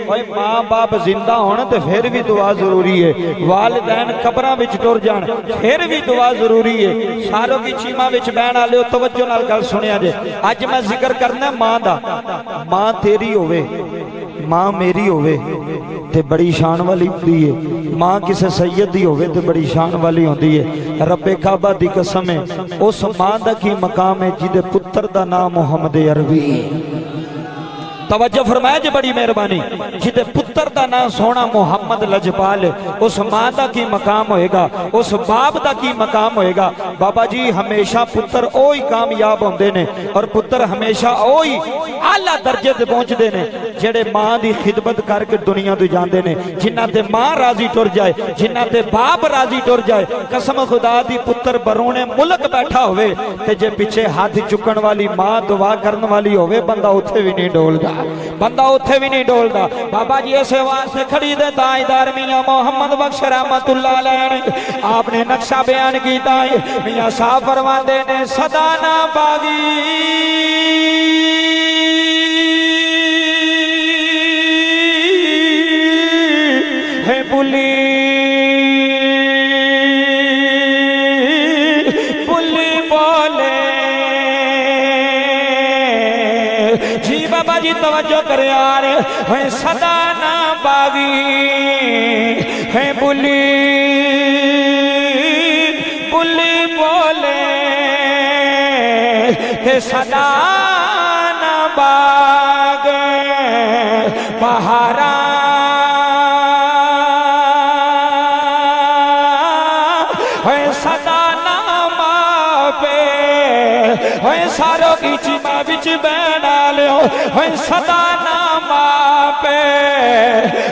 भाई माँ बाप ज़िंदा तो फिर भी दुआ ज़रूरी है। वालदैन कब्र टुर जान फिर भी दुआ ज़रूरी है। सारों की चीमा बहन वाले तवज्जो नाल गल सुनिया जे। अज मैं ज़िक्र करना माँ दा। माँ तेरी होवे, माँ मेरी ते बड़ी शान वाली होती है। माँ किसी सैयद दी होवे, ते बड़ी शान वाली होती है। रब्बे काबा दी कसम है, उस माँ दा की मकाम है, जिदे पुत्र दा नाम मोहम्मद अरबी है तवज्जो फरमाया जी बड़ी मेहरबानी। जिदे पुत्र दा नाम सोना मोहम्मद लजपाल। उस माँ दा की मकाम होएगा, उस बाप दा की मकाम होएगा। बाबा जी, हमेशा पुत्र ओ ही कामयाब होंदे ने, और पुत्र हमेशा ओ ही आला दर्जे ते पहुंचदे ने, जेड़े माँ दी खिदमत करके दुनिया तो जांदे ने। जिन्ना ते माँ राज़ी टुर जाए जिन्ना ते बाप राज़ी टुर जाए, कसम खुदा दी पुत्र बरोने मुल्क बैठा ते जे पीछे हाथ चुकन वाली माँ दुआ वाली होवे, बंदा भी नहीं डोलदा। बंदा भी नहीं डोलता बाबा जी इस वास्ते खड़ी दे ताजदार मियाँ मोहम्मद बख्श रहमतुल्लाह अलैह। आपने नक्शा बयान किया है। मियाँ साहब फरमाते ने, सदा ना बागी है बोले। जी बाबा यार। सदा बागी है बुली। बुली बोले ते सदा ना बाग बहारा है सदा नामा पे है सारो की चिमा बिच बना लियो है सदा पे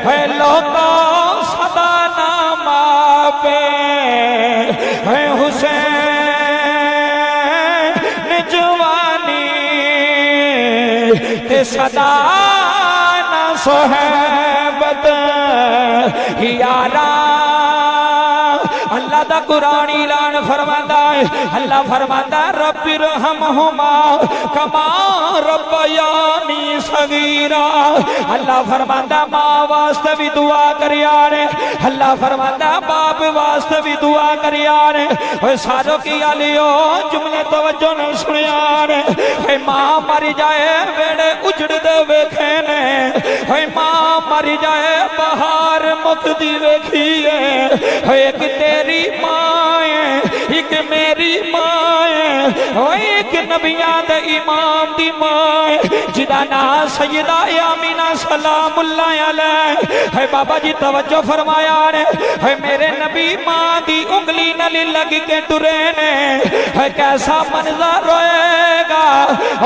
है लोगो सदा नामा पे है हुसैन जवानी ते सदा ना सोहबत यारा अल्लाह दा कुरान ऐलान फरमांदा अल्लाह फरमांदा रब्बी रहमहुमा कमा रब्बयानी सगीरा। अल्लाह फरमांदा माँ वास्ते भी दुआ करिया ने अल्लाह फरमांदा बाप वास्ते भी दुआ करिया ने ओए सारो की आलियो जुमले तवज्जो न सुनिया ने ओए माँ मर जाए, वेड़े उजड़ दे वेखे ने। माँ मर जाए बहार मुकदी वेखी है। तेरी माँ एक मेरी माँ है एक नबिया द इमाम दी माँ जिदा ना सैयदा आमीना सलामुल्लाह अलैह। है बाबा जी, तवज्जो फरमाया ने। है मेरे नबी माँ दी उंगली नली लग के टुरे ने। है कैसा मंजर रोएगा?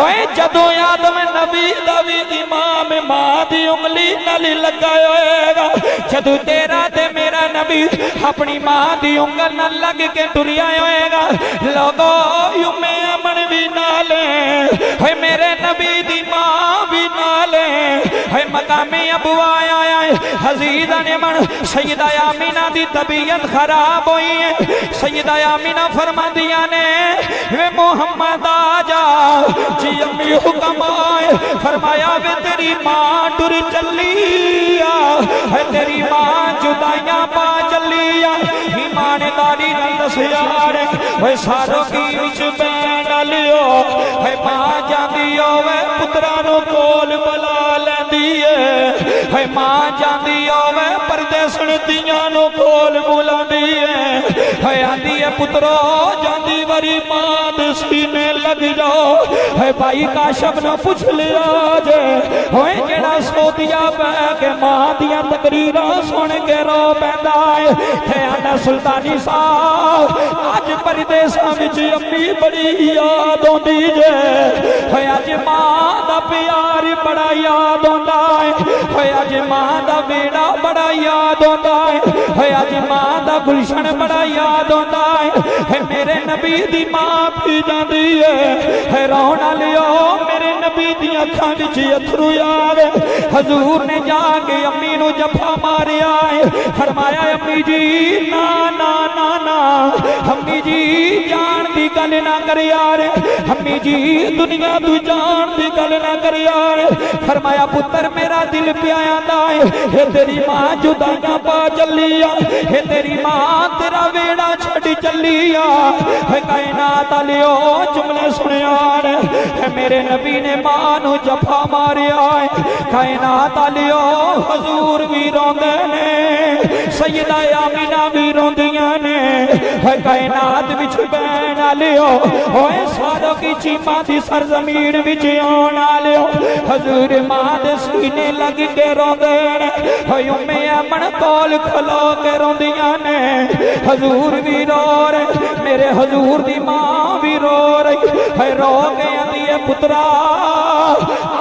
ओए जदों आदम नबी भी इमाम माँ की उंगली नाल लगा होएगा जदू तेरा ते मेरा नबी अपनी माँ की उंगल नाल लग के टुरिया होएगा, लोगो युमे अमन भी नाल है। मेरे नबी दी माँ भी नाले है। मकामी अबुआ आया है। हजीदा ने मन सैयदा आमीना दी तबीयत खराब हुई है। सैयदा आमीना फरमादिया ने, वे मोहम्मद आजा, जी अम्मी हुक्म आए। फरमाया, वे तेरी माँ टुर चलिया है तेरी माँ जुदाइयाँ पा चलिया ईमानदारी नाल दसिया रे वे सारो की विच बैन लियो। है माँ जांदी होवे पुत्रा नु कोल बुला लैंदी है है माँ जांदी होवे परदेसण दियाँ नु कोल बुलांदी है है आंदी है पुत्रो, जांदी वरी माँ दे सीने लग जाओ। है भाई काशफ नु पूछ लिया जे, होए जेड़ा सोतिया पै के माँ दियाँ तकरीरां सुन के रो पैंदा है सुल्तानी साहब परदेसां विच अम्मी बड़ी याद आउंदी जे। अज माँ दा प्यार बड़ा याद आउंदा है अज माँ दा बेड़ा बड़ा याद आउंदा है अज माँ दा गुलशन बड़ा याद आउंदा है मेरे नबी दी माँ पी जांदी है रोना लियो मेरे नबी दी अखां विच अथरू यार हजूर ने जाके अम्मी जफा मारिया है फरमाया, अम्मी जी, ना ना ना ना। अम्मी जी जान की गल ना कर यार। अम्मी जी, दुनिया तू जान की गल ना कर यार। फरमाया, पुत्र, मेरा दिल प्याया है। हे तेरी माँ जुदाइयाँ पा चली हे तेरी माँ तेरा वेड़ा छड़ चली कायनात आलियो जुमले सुनिया है मेरे नबी ने माँ नु जफा मारिया है। कायनात आलियो, हजूर भी रोंदे ने। सैयदा आमीना भी रोंदियाँ ने। कायनात विच बैन आलियो ओए सारो की चीमा दी सरजमीन विच आउण आलियो हजूर माँ दे सीने लग के रोंदे ने है उम्मे अमन कोल खलो के रोंदियाँ ने हजूर भी रो रहे मेरे हजूर दी माँ भी रो रही है रो के आंदी है पुत्रा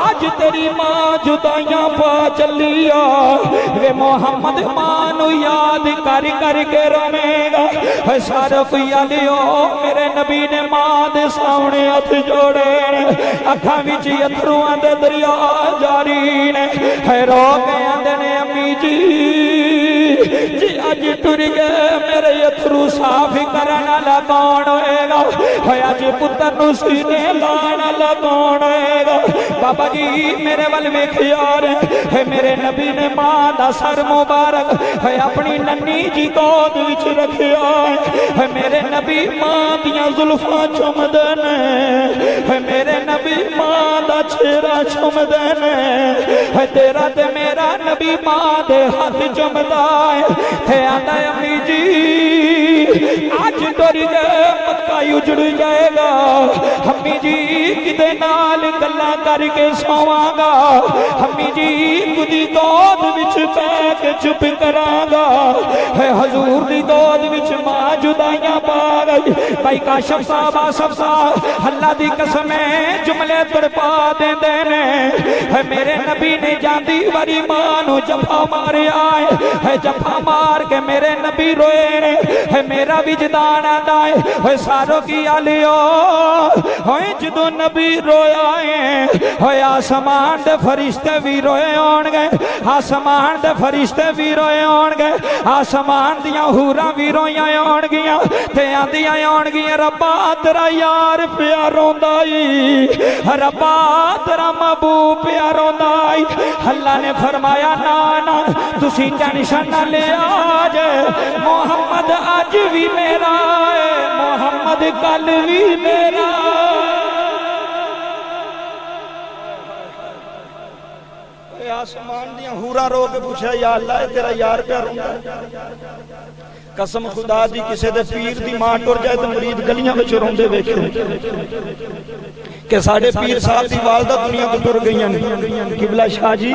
आज तेरी माँ जुदाइयाँ पा चलिया वे मोहम्मद मानू याद कर करके रोवेगा है सारा मेरे नबी ने माँ दे सामने हथ जोड़े अखा विच अथरुआं दे दरिया जारी ने। है रो के ने अम्मी जी। जी अज टुर गए मेरे अथरू साफ़ होएगा? है अज पुत्र नु बाबा जी, मेरे वल वेख यार है, मेरे नबी ने माँ दा सर मुबारक है, अपनी नन्नी जी गोद विच है, मेरे नबी माँ दियाँ जुल्फां चुमदे है, मेरे नबी माँ दा चेहरा चुमदे ने है, तेरा ते मेरा नबी माँ दे हाथ चुमदा है, थे आंदा जी आज डर गए उजड़ जाएगा अम्मी जी नाल गल्ला करके सोवांगा अम्मी जी कुदी गोद विच पै के चुप करांगा है हजूर दी गोद विच माँ जुदाइयाँ पा गई भाई काशफ साहब आसफ साहब अल्लाह दी कसम है जुमले तड़पा देंदे ने है मेरे नबी ने जाती वारी माँ जफा मारिया है है जफा मार के मेरे नबी रोए ने है मेरा विजदान आंदा है है सारो की आलियो, होए जदों नबी रोया है, होए आसमान दे फरिश्ते भी रोए होणगे आसमान दे फरिश्ते भी रोए होणगे, आसमान दियाँ हूरां भी रोइयाँ होणगियाँ, ते आंदियाँ होणगियाँ, रब्बा तेरा यार पिया रोंदा ई रब्बा तेरा महबूब पिया रोंदा ई अल्लाह ने फरमाया, ना ना, तुसी टेंशन ना ले आज मोहम्मद अज भी मेरा है, मोहम्मद कल भी मेरा। आसमान रो के पूछा तेरा यार प्या रोंदा कसम खुदा दी दे पीर दी माँ टुर जाए तो गलियाँ रोंदे वेखे। कि साडे पीर साहब दी वालदा दुनिया तो टुर गईयां ने। किबला शाह जी,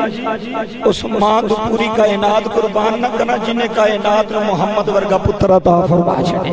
उस माँ को पूरी कायनात कुर्बान न करना जिन्हें कायनात नु मोहम्मद वर्गा पुत्र अता फरमा छड़े।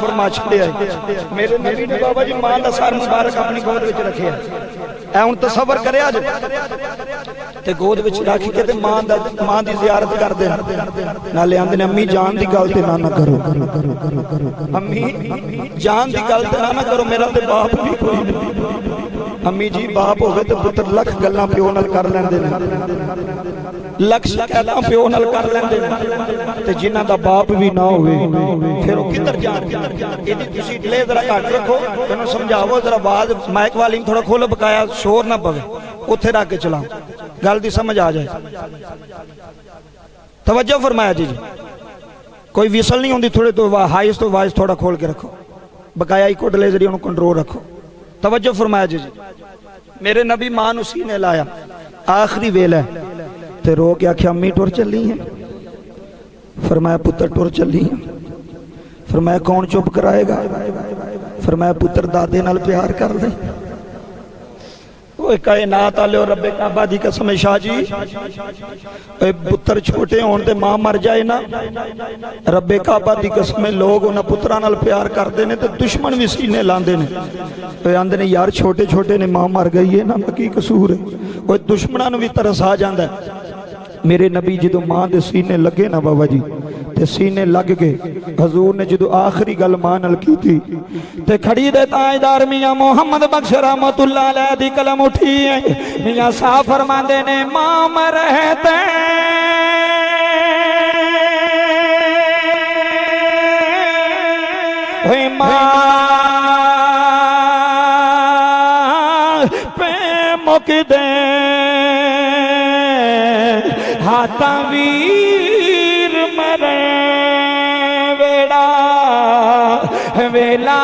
ਫਰਮਾ ਛੱਡਿਆ ਮੇਰੇ ਨਬੀ ਨੇ ਬਾਬਾ ਜੀ ਮਾਂ ਦਾ ਸਰ ਮੁਬਾਰਕ ਆਪਣੀ ਗੋਦ ਵਿੱਚ ਰੱਖਿਆ। ਐ ਹੁਣ ਤਸੱਵਰ ਕਰਿਆ ਅੱਜ ਤੇ ਗੋਦ ਵਿੱਚ ਰੱਖ ਕੇ ਤੇ ਮਾਂ ਦਾ ਮਾਂ ਦੀ ਜ਼ਿਆਰਤ ਕਰਦੇ ਨਾਲੇ ਆਂਦੇ ਨੇ, ਅੰਮੀ, ਜਾਨ ਦੀ ਗੱਲ ਤੇ ਨਾ ਨਾ ਕਰੋ। ਅੰਮੀ, ਜਾਨ ਦੀ ਗੱਲ ਤੇ ਨਾ ਨਾ ਕਰੋ। ਮੇਰਾ ਤੇ ਬਾਪ ਵੀ ਕੋਈ ਨਹੀਂ। ਅੰਮੀ ਜੀ, ਬਾਪ ਹੋਵੇ ਤੇ ਪੁੱਤਰ, ਲੱਖ ਗੱਲਾਂ ਪਿਓ ਨਾਲ ਕਰ ਲੈਂਦੇ ਨੇ। ਲੱਖ ਸ਼ਿਕਾਇਤਾਂ ਪਿਓ ਨਾਲ ਕਰ ਲੈਂਦੇ ਤੇ ਜਿਨ੍ਹਾਂ ਦਾ ਬਾਪ ਵੀ ਨਾ ਹੋਵੇ, ਫਿਰ ਉਹ ਕਿੱਧਰ ਜਾਣ ਇਹਦੀ ਤੁਸੀਂ ਡਿਲੇ ਜ਼ਰਾ ਘੱਟ ਰੱਖੋ ਇਹਨੂੰ ਸਮਝਾਵੋ, ਜ਼ਰਾ ਆਵਾਜ਼ ਮਾਈਕ ਵਾਲੀਮ ਥੋੜਾ ਖੋਲੋ ਬਕਾਇਆ ਸ਼ੋਰ ਨਾ ਪਵੇ। ਉੱਥੇ ਰੱਖ ਕੇ ਚਲਾਓ। ਗੱਲ ਦੀ ਸਮਝ ਆ ਜਾਏ। ਤਵੱਜੋ ਫਰਮਾਇਆ ਜੀ ਕੋਈ ਵਿਸਲ ਨਹੀਂ ਹੁੰਦੀ ਥੋੜੇ ਤੋਂ ਹਾਈਸ ਤੋਂ ਆਵਾਜ਼ ਥੋੜਾ ਖੋਲ ਕੇ ਰੱਖੋ। ਬਕਾਇਆ ਇੱਕੋ ਡਿਲੇ ਜਰੀ ਉਹਨੂੰ ਕੰਟਰੋਲ ਰੱਖੋ। ਤਵੱਜੋ ਫਰਮਾਇਆ ਜੀ ਮੇਰੇ ਨਬੀ ਮਾਂ ਨੂੰ ਸੀਨੇ ਲਾਇਆ। ਆਖਰੀ ਵੇਲਾ ते रो के आख्या अम्मी, टुर चली है। मैं पुत्र, टुर चली है। मैं कौन चुप कराएगा? फिर मैं पुत्र, दादे नाल प्यार कर दे पुत्र छोटे होने माँ मर जाए ना। रबे लोग उन्हें प्यार करते दुश्मन भी सीने लाते यार छोटे छोटे ने माँ मर गई है ना की कसूर है। वो दुश्मनों भी तरस आ जाता है। मेरे नबी जो माँ के सीने लगे ना बाबा जी, ते सीने लग गए। हजूर ने जो आखिरी गल माँ की ते खड़ी दे ताजदार मियाँ मोहम्मद बख्श कलम उठी है मियाँ फरमाते ने माम रहते हाथा वीर मरे वेड़ा वेला।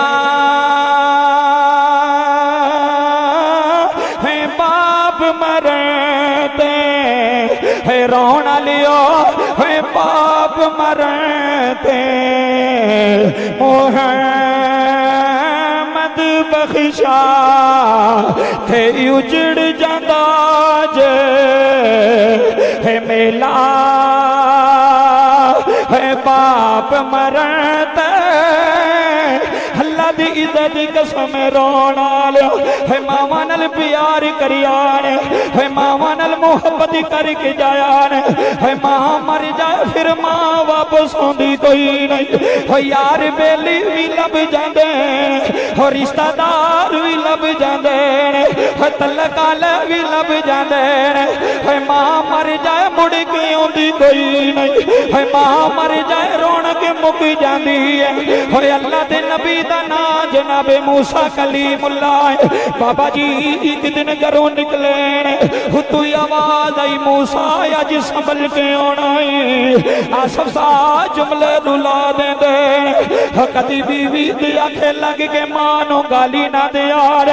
है बाप मरते है रोना लियो। है बाप मरते मोहम्मद बख्शा। थे उजड़ मेला है बाप मरते अल्लाह दी कसम रोना प्यार करियान है मावा नल मोहब्बत करके जायान है माँ मर जाए, फिर माँ वापस आंदी कोई नहीं। हो यार बेली भी लब जांदे हो रिश्तेदार भी लब है तलकाल भी लब है माँ मर जाए, मुड़ के आंदी कोई नहीं। है माँ मर जाए, रौनक मुक जांदी है। हो अल्लाह दे नबी दा ना जनाबे मूसा कलीमुल्ला है। बाबा जी, एक दिन घरों निकले हुतु आवाज़ आई, मूसा अज संभल के आना है। आ सब सा जुमले रुला दे दे कदी बीवी दी आखे लग के माँ गाली ना दे यार।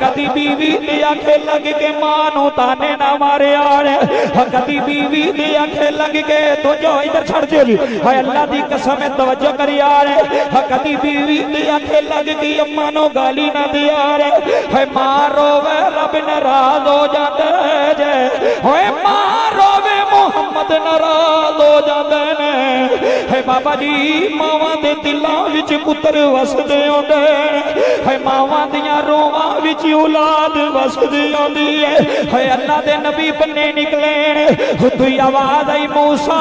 कदी बीवी दी आखे लग के माँ ताने ना मारे यार। कदी बीवी दी आखे लग गए तो जो इधर छड़ दे हाय अल्लाह दी कसम है, तवज्जो कर यार कदी बीवी दी आखे लग गई अम्मा नो गाली ना दे यार हाय मारो वे रब नाराज़ हो जाते जे। होए मारो वे मोहम्मद नाराज़ हो जाते बाबा जी, मावा दे दिलों वसदे होंदे है। मावा दियाँ रोवां विच औलाद वसदी होंदी है। है अल्लाह दे नबी बन्ने निकले हुतु आवाज़ आई, मूसा,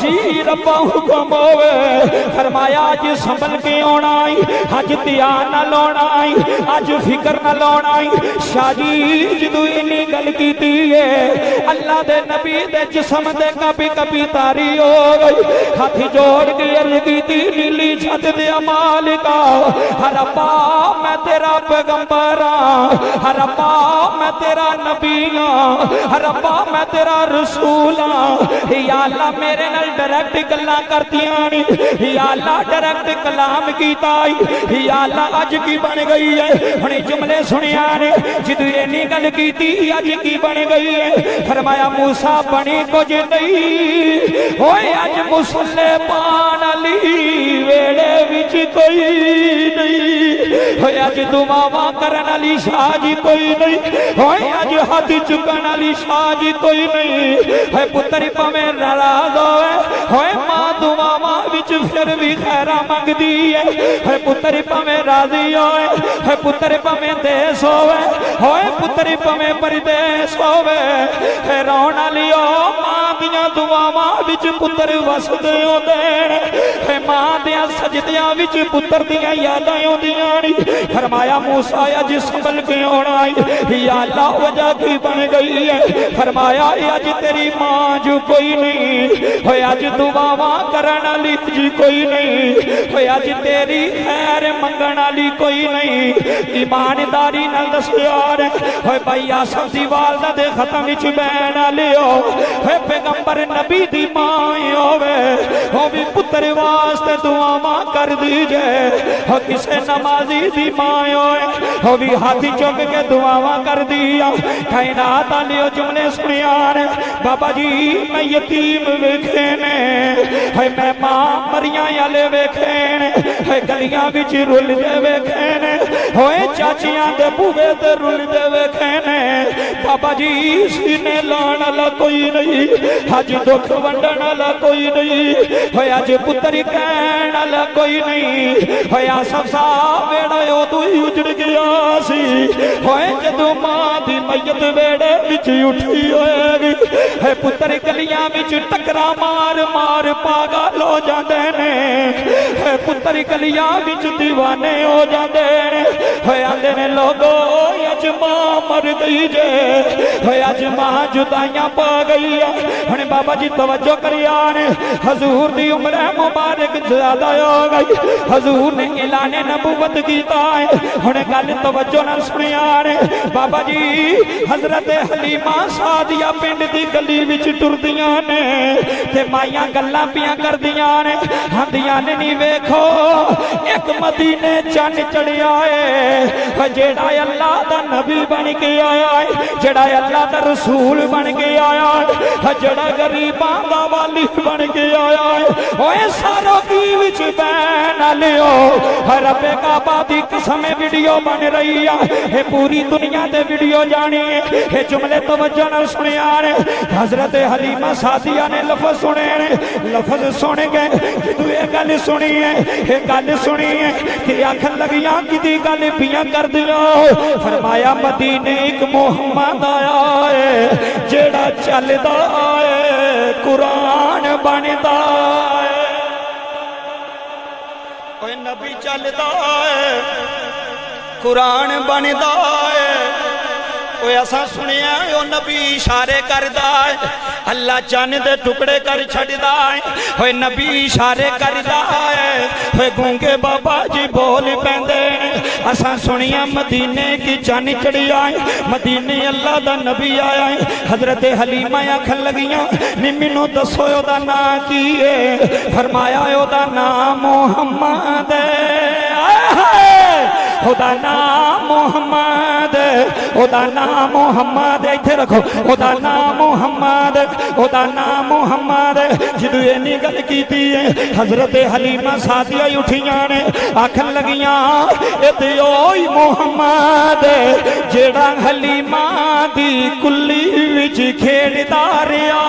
जी रब्बा हुक्म होवे। फरमाया अज संभल के आना अज ध्यान न लाना अज फ़िक्र न लाना शाह जी, जदू इन्नी गल की अल्लाह दे नबी दे जिसम दे कभी कभी तारी हो गई। हाथ जोड़ के अर्ज़ की छत दे मालिका। हरपा मैं तेरा पैगंबर। हरपा मैं तेरा नबी हरपा मैं तेरा रसूल। या अल्लाह, मेरे नाल डायरेक्ट गल्ला करतियाँ नी। या अल्लाह डायरेक्ट कलाम कीता या अल्लाह अज की बन गई है। हुणे जुमले सुनिया ने, जिदू इन्नी गल कीती अज की बन गई है। फरमाया, मूसा, बनी कुछ नहीं। होए अज मुसले पान अली वेड़े विच कोई नहीं। होए अज दुआवा करन अली शाह जी कोई नहीं। होए अज हाथ चुकन अली शाह जी कोई नहीं। है पुत्र पवे नाराज़ होए होए माँ दुआवा विच फिर भी खैरा मंगदी है। है पुत्र पवे राज़ी होए है पुत्र पवे देश होवे। होए पुत्र पवे परदेश होवे। है रोना लियो माँ दियाँ दुआवां पुत्र वसदे माँ दियाँ पुत्र दियाँ यादां फरमाया मूसा आना या अल्लाह वजह की बन गई है फरमाया अज तेरी माँ जो कोई नहीं होए अज करन वाली जी कोई नहीं होए अज तेरी खैर मंगण वाली कोई नहीं ईमानदारी नाल दस यार दी खत्म बैन लियो होए पैगंबर नबी दी माँ होवे हो भी पुत्र वास्ते दुआवां कर दीजे। हो किसे नमाजी दी माँ होए हो भी हाथी चुक के दुआवां कर दिया। कायनात लियो जुमले सुनिया बाबा जी, मैं यतीम वेखे ने। है मैं माँ मरिया वाले वेखे ने। है गलियाँ विच रुलदे वेखे ने। होए, चाचियाँ दे बूवे ते रुलदे वेखे ने। बाबा जी, सीने लाण वाला कोई नहीं। अज दुख वंडन वाला कोई नहीं होए अज पुत्र कहण वाला कोई नहीं होया सब सा बेड़ा उदू ही उजड़ गया सी होए जदों माँ दी मैयत बेड़े विच उठी होएगी है पुत्र गलियाँ विच टकरा मार मार पागल हो जाते ने है पुत्र गलियाँ विच दीवाने हो जाते ने होए आंदे ने लोगो माँ मर गई जे। अज माँ जुदाइयाँ पा गई हुन बाबा जी, तवज्जो करिया ने हजूर दी उम्र मुबारक ज़्यादा हो गई। हजूर ने ऐलान नबूवत कीता है। हुन गल तवज्जो नाल सुनिया ने बाबा जी, हज़रत हलीमा सादिया पिंड दी गली विच टुरदियाँ ने। ते माइयाँ गल्लां पियाँ करदियाँ ने। आंदियाँ ने नी वेखो, एक मदीने चन चढ़िया है जेड़ा अल्लाह दा नबी बन के आया है, जेड़ा अल्लाह दा रसूल बन के आया है जेड़ा गरीबां दा वाली बन के आया है, ओए सारो की विच बैन लियो। रब्बे काबा दी कसम वीडियो बन रही है ये पूरी दुनिया दे वीडियो जानी, है ये जुमले तवज्जो नाल सुनिया ने, हज़रत हलीमा सादिया ने लफज सुने ने, लफज सुन गए जदू ये गल सुनी है ये गल सुनी है, कि आखन लगियाँ कि गल पिया कर दिया? फरमाया मदीने एक मोहम्मद आया है, जेड़ा चलदा है, कुरान बनदा है। ओए नबी चलदा है, कुरान बनदा है। ओए असा सुनिया ओ नबी इशारे करदा है, अल्लाह चन दे टुकड़े कर छड़दा है। ओए नबी इशारे करदा है, ओए गूँगे बाबा जी बोल पैंदे असा सुनिया मदीने की चन चढ़ी आए मदीने अल्लाह का नबी आया है। हज़रत हलीमा आखन लगिया नी मैनू दसो ओदा ना की फरमाया, ओदा नाम मोहम्मद ओदा नाम मोहम्मद नाम मोहम्मद, इथे रखो। ओदा नाम मोहम्मद, ओदा नाम मोहम्मद। जिदू इन्नी गल है, हज़रत हलीमा सादिया उठियाँ ने, आखन लगियाँ मोहम्मद, जेड़ा हलीमा दी कुल्ली विच रिया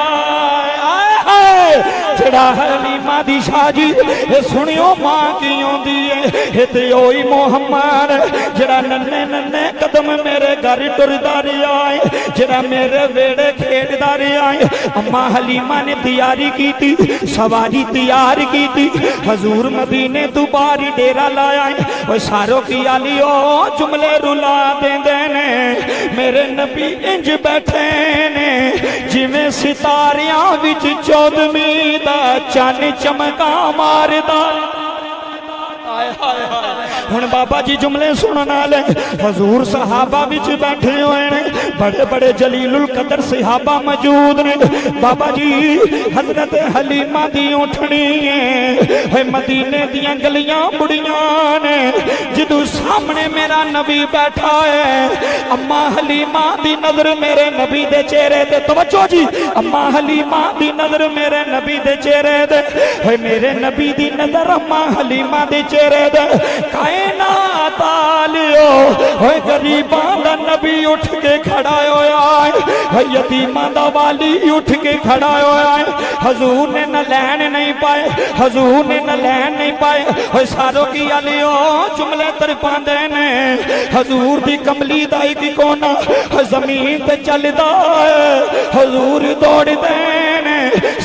जेड़ा हलीमा दी शाजी। ए सुनियो माँ की आंदी है ए ते ओई मोहम्मद। जेड़ा नन्ने नन्ने कदम मेरे घर टुरदा रिया है जेड़ा मेरे वेड़े खेड़दा रिया है। अम्मा हलीमा ने तैयारी की थी सवारी तैयार की थी हजूर मदीने तू बारी डेरा लाया है। ओए सारो की आली जुमले रुला देंदे ने। मेरे नबी इंज बैठे ने। जिवें सितारियाँ विच चौदवीं दा चन चमका मारदा। आया हाय हाय हूँ बाबा जी जुमले सुन हजूर सहाबा बिच बैठे हुए हैं बड़े बड़े जलीलुल कदर सहाबा मौजूद ने। बाबा जी, हज़रत हलीमा दी उठनी है। मदीने दिया गलिया बुड़िया ने। जदू सामने मेरा नबी बैठा है। अम्मा हलीमा दी नज़र मेरे नबी दे चेहरे दे तवज्जो जी, अम्मा हलीमा दी नज़र मेरे नबी दे चेहरे दे मेरे नबी दी नज़र अम्मा हलीमा दे चेहरे दे काए नबी उठ के खड़ा होया यतीमा उठ के खड़ा होया हजूर ने न लैन नहीं पाए। हजूर ने न लैन नहीं पाए। सारो की अलियो तर तरपांदे ने। हजूर दी कमली दाई एक कोना। ज़मीन चलता हजूर दौड़ते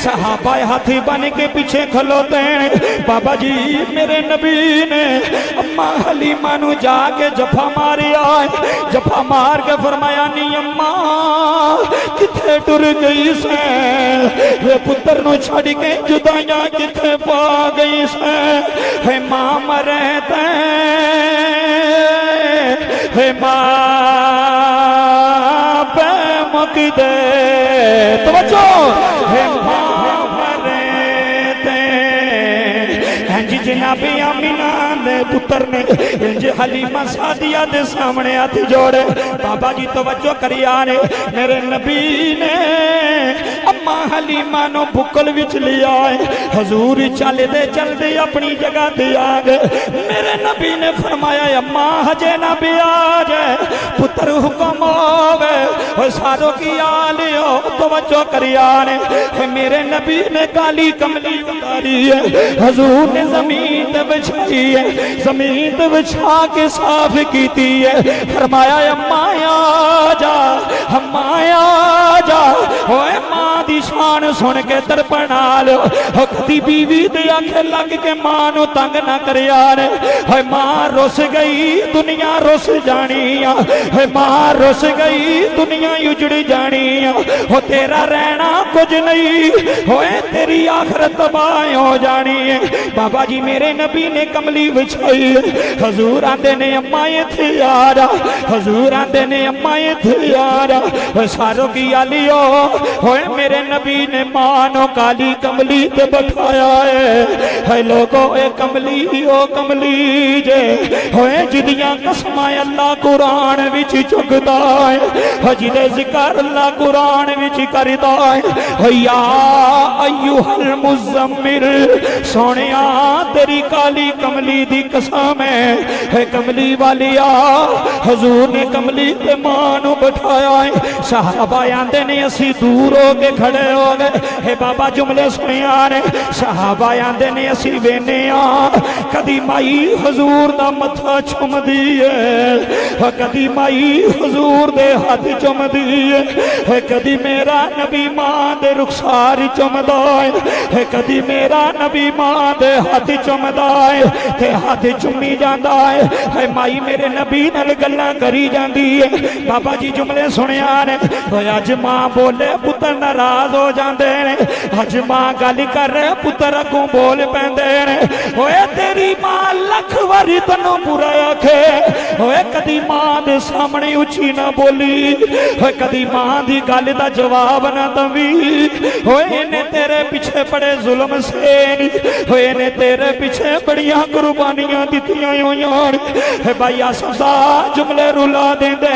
सहाबा हाथी बन के पीछे खलोते हैं बाबा जी, मेरे नबी ने अम्मा हलीमा नु जाके जफा मारिया जफा मार के फरमाया नी अम्मा किथे टुर गई से ये पुत्र नु छड़ के जुदाइयाँ किथे पा गई से हे माँ मरे ते हे माँ पे मुक दे, तवज्जो। हे माँ इंज जनाबे आमिना ने पुत्र ने इंज हलीमा सादिया दे सामने हाथ जोड़े। बाबा जी तवज्जो करिया ने, मेरे नबी ने। अम्मा हलीमा नो बुकल विच लिया है हजूर चलते चलते अपनी जगह ते आ गए। मेरे नबी ने फरमाया, अम्मा, हजे ना आ जाए, पुत्र हुक्म होवे। ओ सारो की आलियो तवज्जो करिया ने मेरे नबी ने काली कमली उतारी है। हजूर ने ज़मीन बिछाई है। ज़मीन बिछा के साफ़ की है। फरमाया, अम्मा, आ जा, अम्मा, आ जा। ओए माँ दी शान सुन के दर्पण कदी बीवी दे आखे लग के माँ नु तंग ना कर यार है माँ, रुस गई, दुनिया रुस जानी है माँ, रुस गई, दुनिया उजड़ जानी हो तेरा रहना कुछ नहीं हो तेरी आखिरत तबाह हो जानी है। बाबा जी, मेरे नबी ने कमली बिछाई हजूर आते ने, अम्मा इथे यारा हजूर आते ने, अम्मा इथे यारा सारो की आलियो हो मेरे नबी ने मानो काली कमली पे बैठाया है। है लोगो, ए कमली, ओ कमली जे। होए जिदियाँ कसमां अल्लाह कुरान विच चुकदा है। हजिदे ज़िक्र अल्लाह कुरान विच करदा है। हया अय्युहल मुजम्मिल, सोनिया, तेरी काली कमली दी कसम है। है कमली वालिया, हुजूर ने कमली ते मानो बैठाया है। सहाबा आंदे ने, असी दूर हो के खड़े भले हो हे बाबा जुमले सुनिया ने सहाबा आते ने असी वेने कदी माई हजूर का मथा चुमदी है कदी माई हजूर दे हाथ चुमदी है कदी मेरा नबी माँ दे रुखसार चुमदा है कदी मेरा नबी माँ दे हाथ चुमदा है ते हाथ चुमी जाता है है माई मेरे नबी नाल गल्ला करी जाती है बाबा जी जुमले सुनिया ने अज माँ बोले पुत्र नाराज़ नाराज़ हो जाते हैं अज माँ गल कर रहे पुत्र अगू बोल पे ने। तेरी माँ लख वारी तेन बुरा आखे। ओए कदी माँ दे सामने उची ना बोली। ओए कदी माँ दी गल का जवाब ना दवी। ओए इन्हें तेरे पीछे बड़े जुल्म से ओए ने तेरे पीछे बड़िया कुर्बानियाँ दिखा हुई भाई आसा जुमले रुला देंदे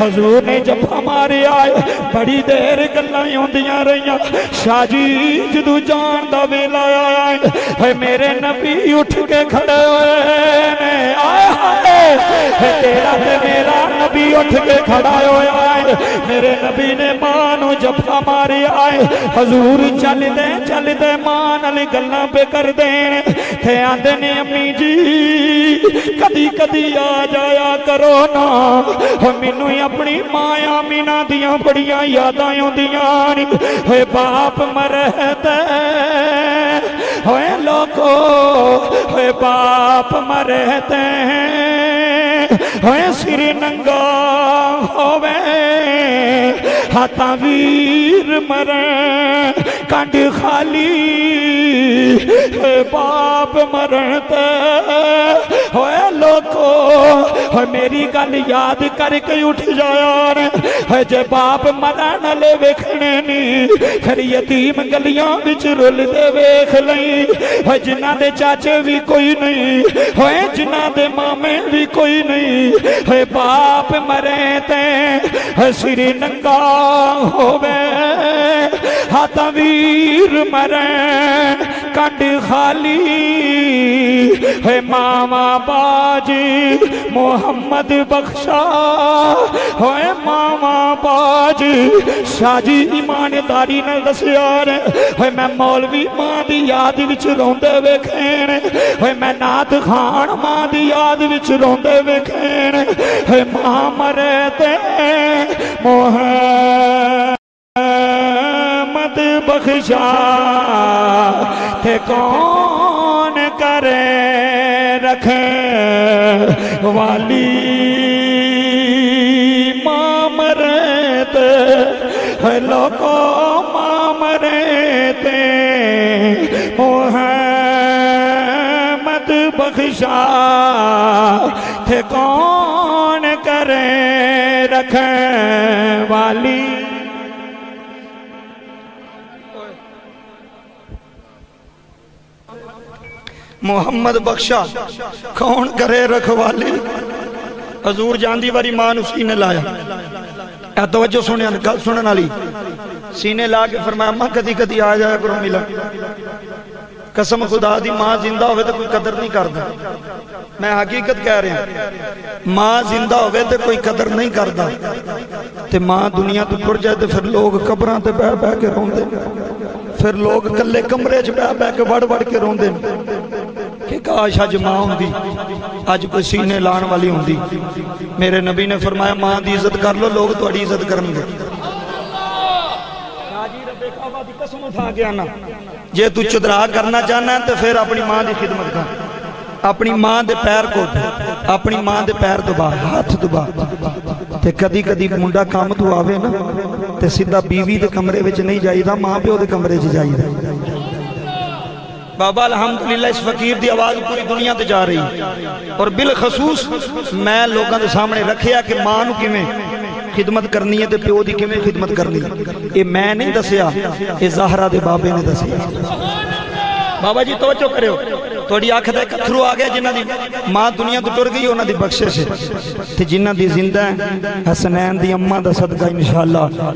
हजूर ने जफा मारिया बड़ी देर गल करदियाँ रही शाह जी जदू जान का वेला आया है मेरे नबी उठ के खड़े हुए है तेरा ते मेरा नबी, उठ के खड़ा होया मेरे नबी ने माँ नु जफा मारी आए। हजूर, चल दे चल दे माँ नाल पे कर दे थे ने, अम्मी जी, कदी कदी आ जाया करो ना। मैनू अपनी माया मीना दियाँ बड़ियाँ यादां आउंदियाँ ने। ओए बाप मरहते होए लोगो हे बाप मरहते हैं होए श्री नंगा होवे हाथा वीर मरण कंड खाली बाप मरण होया लोगो हो मेरी गल याद करके उठ जाया हजे बाप मरण ले वेखने नी, फिर यतीम गलियाँ बिच रुलते वेख लई। जिन्हों के चाचे भी कोई नहीं हो जिन्हों के मामे भी कोई नहीं हे बाप मरे ते सिर नंगा होवे, हाथ भी पीर मरण कंड खाली। हे मामा बाजी, मोहम्मद बख्शा। हो मामा बाज शाजी ईमानदारी ने दस यार है मैं मौलवी माँ की याद विच रोंदे वेखेन है मैं नाथ खान माँ की याद विच रोंदे वेखेन है माँ मरे ते मोहम्मद बख्शा थे कौन करे रखे वाली? मामरत है लोको मामरत मोह मत बख्शा थे कौन करे रखे वाली? मोहम्मद बख्शा। कौन करे रखवाली? हजूर जाती वारी माँ सीने लाया। तवज्जो सुन गल सुन वाली सीने ला के फरमाया, माँ कदी कदी आ जाया करो मिला। कसम खुदा दी, माँ ज़िंदा होवे तो कोई कदर नहीं करता मैं हकीकत कह रहा, माँ ज़िंदा होवे तो कोई कदर नहीं करता ते माँ दुनिया तो तुर जाए तो फिर लोग कब्रां ते बह बह के रोंदे फिर लोग कले कमरे च बह बह के वड़ वड़ के रोंद काश अज माँ होंगी अज पसीने लाने वाली होंगी मेरे नबी ने फरमाया माँ की इज़्ज़त कर लो लोग थोड़ी इज़्ज़त करे जे तू चुदरा करना चाहना तो फिर अपनी माँ की खिदमत कर। अपनी माँ के पैर को अपनी माँ के पैर दबा हाथ दबा ਤੇ ਕਦੀ ਕਦੀ ਮੁੰਡਾ ਕੰਮ ਤੋਂ ਆਵੇ ਨਾ ਤੇ ਸਿੱਧਾ ਬੀਵੀ ਦੇ ਕਮਰੇ ਵਿੱਚ ਨਹੀਂ ਜਾਈਦਾ ਮਾਂ ਪਿਓ ਦੇ ਕਮਰੇ 'ਚ ਜਾਈਦਾ ਬਾਬਾ ਅਲਹਮਦੁਲਿਲਾ ਇਸ ਫਕੀਰ ਦੀ ਆਵਾਜ਼ ਪੂਰੀ ਦੁਨੀਆ ਤੇ ਜਾ ਰਹੀ ਔਰ ਬਿਲ ਖਸੂਸ ਮੈਂ ਲੋਕਾਂ ਦੇ ਸਾਹਮਣੇ ਰੱਖਿਆ ਕਿ ਮਾਂ ਨੂੰ ਕਿਵੇਂ ਖਿਦਮਤ ਕਰਨੀ ਹੈ ਤੇ ਪਿਓ ਦੀ ਕਿਵੇਂ ਖਿਦਮਤ ਕਰਨੀ ਇਹ ਮੈਂ ਨਹੀਂ ਦੱਸਿਆ ਇਹ ਜ਼ਾਹਰਾ ਦੇ ਬਾਬੇ ਨੇ ਦੱਸਿਆ ਬਾਬਾ ਜੀ ਤਵੱਜੋ ਕਰਿਓ ਤੁਹਾਡੀ ਅੱਖ ਦਾ ਕਥਰੂ ਆ ਗਿਆ ਜਿਨ੍ਹਾਂ ਦੀ ਮਾਂ ਦੁਨੀਆ ਤੋਂ ਟੁਰ ਗਈ ਉਹਨਾਂ ਦੀ ਬਖਸ਼ਿਸ਼ ਹੈ ਤੇ ਜਿਨ੍ਹਾਂ ਦੀ ਜ਼ਿੰਦਾ ਹੈ ਹਸਨੈਨ ਦੀ ਅੰਮਾ ਦਾ ਸਦਕਾ ਇਨਸ਼ਾਅੱਲਾ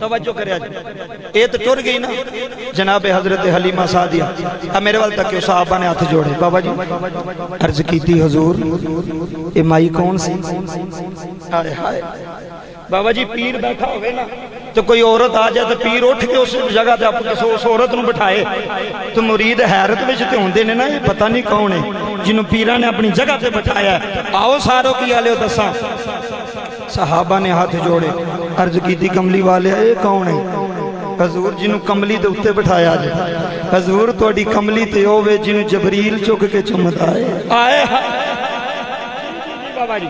तवज्जो करे ये तो टुर गई ना जनाब हजरत हलीमा सादिया अब मेरे वाल तक साहबा ने हाथ जोड़े बाबा जी अर्ज की थी हजूर ये माई कौन सी हाय हाय ਬਾਬਾ ਜੀ ਪੀਰ ਬੈਠਾ ਹੋਵੇ ਨਾ ਤੇ ਕੋਈ ਔਰਤ ਆ ਜਾਏ ਤੇ ਪੀਰ ਉੱਠ ਕੇ ਉਸ ਜਗ੍ਹਾ ਤੇ ਆਪ ਉਸ ਔਰਤ ਨੂੰ ਬਿਠਾਏ। ਤੇ ਮੁਰੀਦ ਹੈਰਤ ਵਿੱਚ ਤੇ ਹੁੰਦੇ ਨੇ ਨਾ ਇਹ ਪਤਾ ਨਹੀਂ ਕੌਣ ਹੈ ਜਿਹਨੂੰ ਪੀਰਾਂ ਨੇ ਆਪਣੀ ਜਗ੍ਹਾ ਤੇ ਬਿਠਾਇਆ। ਆਓ ਸਾਰੋ ਕੀ ਆਲਿਓ ਦੱਸਾਂ। ਸਹਾਬਾ ਨੇ ਹੱਥ ਜੋੜੇ ਅਰਜ਼ ਕੀਤੀ ਕਮਲੀ ਵਾਲਿਆ ਇਹ ਕੌਣ ਹੈ? ਹਜ਼ੂਰ ਜੀ ਨੂੰ ਕਮਲੀ ਦੇ ਉੱਤੇ ਬਿਠਾਇਆ ਜੇ। ਹਜ਼ੂਰ ਤੁਹਾਡੀ ਕਮਲੀ ਤੇ ਹੋਵੇ ਜਿਹਨੂੰ ਜਬਰੀਲ ਚੁੱਕ ਕੇ ਚੁੰਮਦਾ ਹੈ ਆਏ ਹਾਏ ਬਾਬਾ ਜੀ।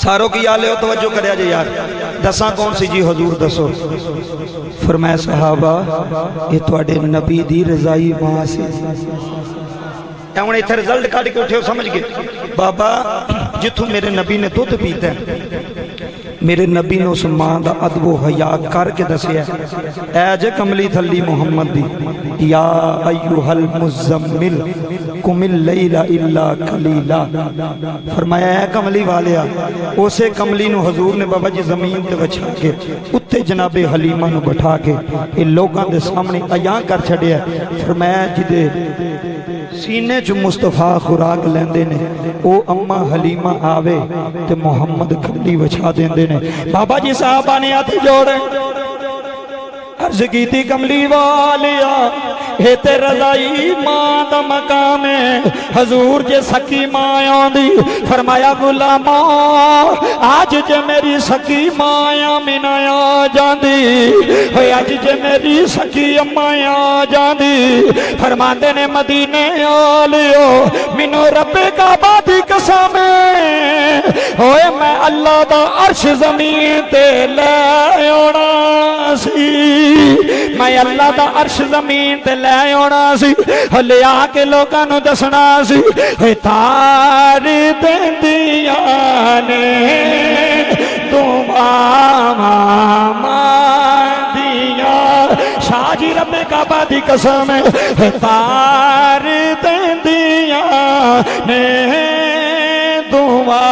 सारों की आल लो तवज्जो कर यार। दसा कौन सी जी हजूर दसो? फरमाया, सहाबा, ये थोड़े नबी की रजाई माँ से। रिज़ल्ट कड़ के उठे समझ गए? बाबा जिथों मेरे नबी ने दुध पीता मेरे नबी ने उस माँ का अदबो हया करके दसिया कमली थली मुहम्मद दी, या मुजम्मिल फरमाया कमली कमली हजूर ने बाबा जी ज़मीन के उत्ते जनाबे हलीमा बैठा के लोगों के सामने कर छड़िया फरमाया सीने च मुस्तफ़ा खुराक लेंदे ने, ओ अम्मा हलीमा आवे ते मोहम्मद कमली बछा देंदे ने। बाबा जी साहब आने हाथ जोड़े। अर्ज़ की कमली वालिया हे ते रजाई माँ दा मकाम है। हजूर जे सकी माँ आंदी फरमाया, गुलामा, आज जे मेरी सकी माँ मिना आ जांदी, होए, आज जे मेरी सकी अम्मा आ जांदी। फरमांदे ने, मदीने आलियो मिनो रब्बे काबा दी कसम होए, मैं अल्लाह दा अर्श ज़मीन ते ले आना सी। मैं अल्लाह दा अर्श ज़मीन ते आना सी हले आके लोगों दसना सी तार देंदिया ने दिया शाजी रबे काबा दी कसम तार देंदिया ने दुआ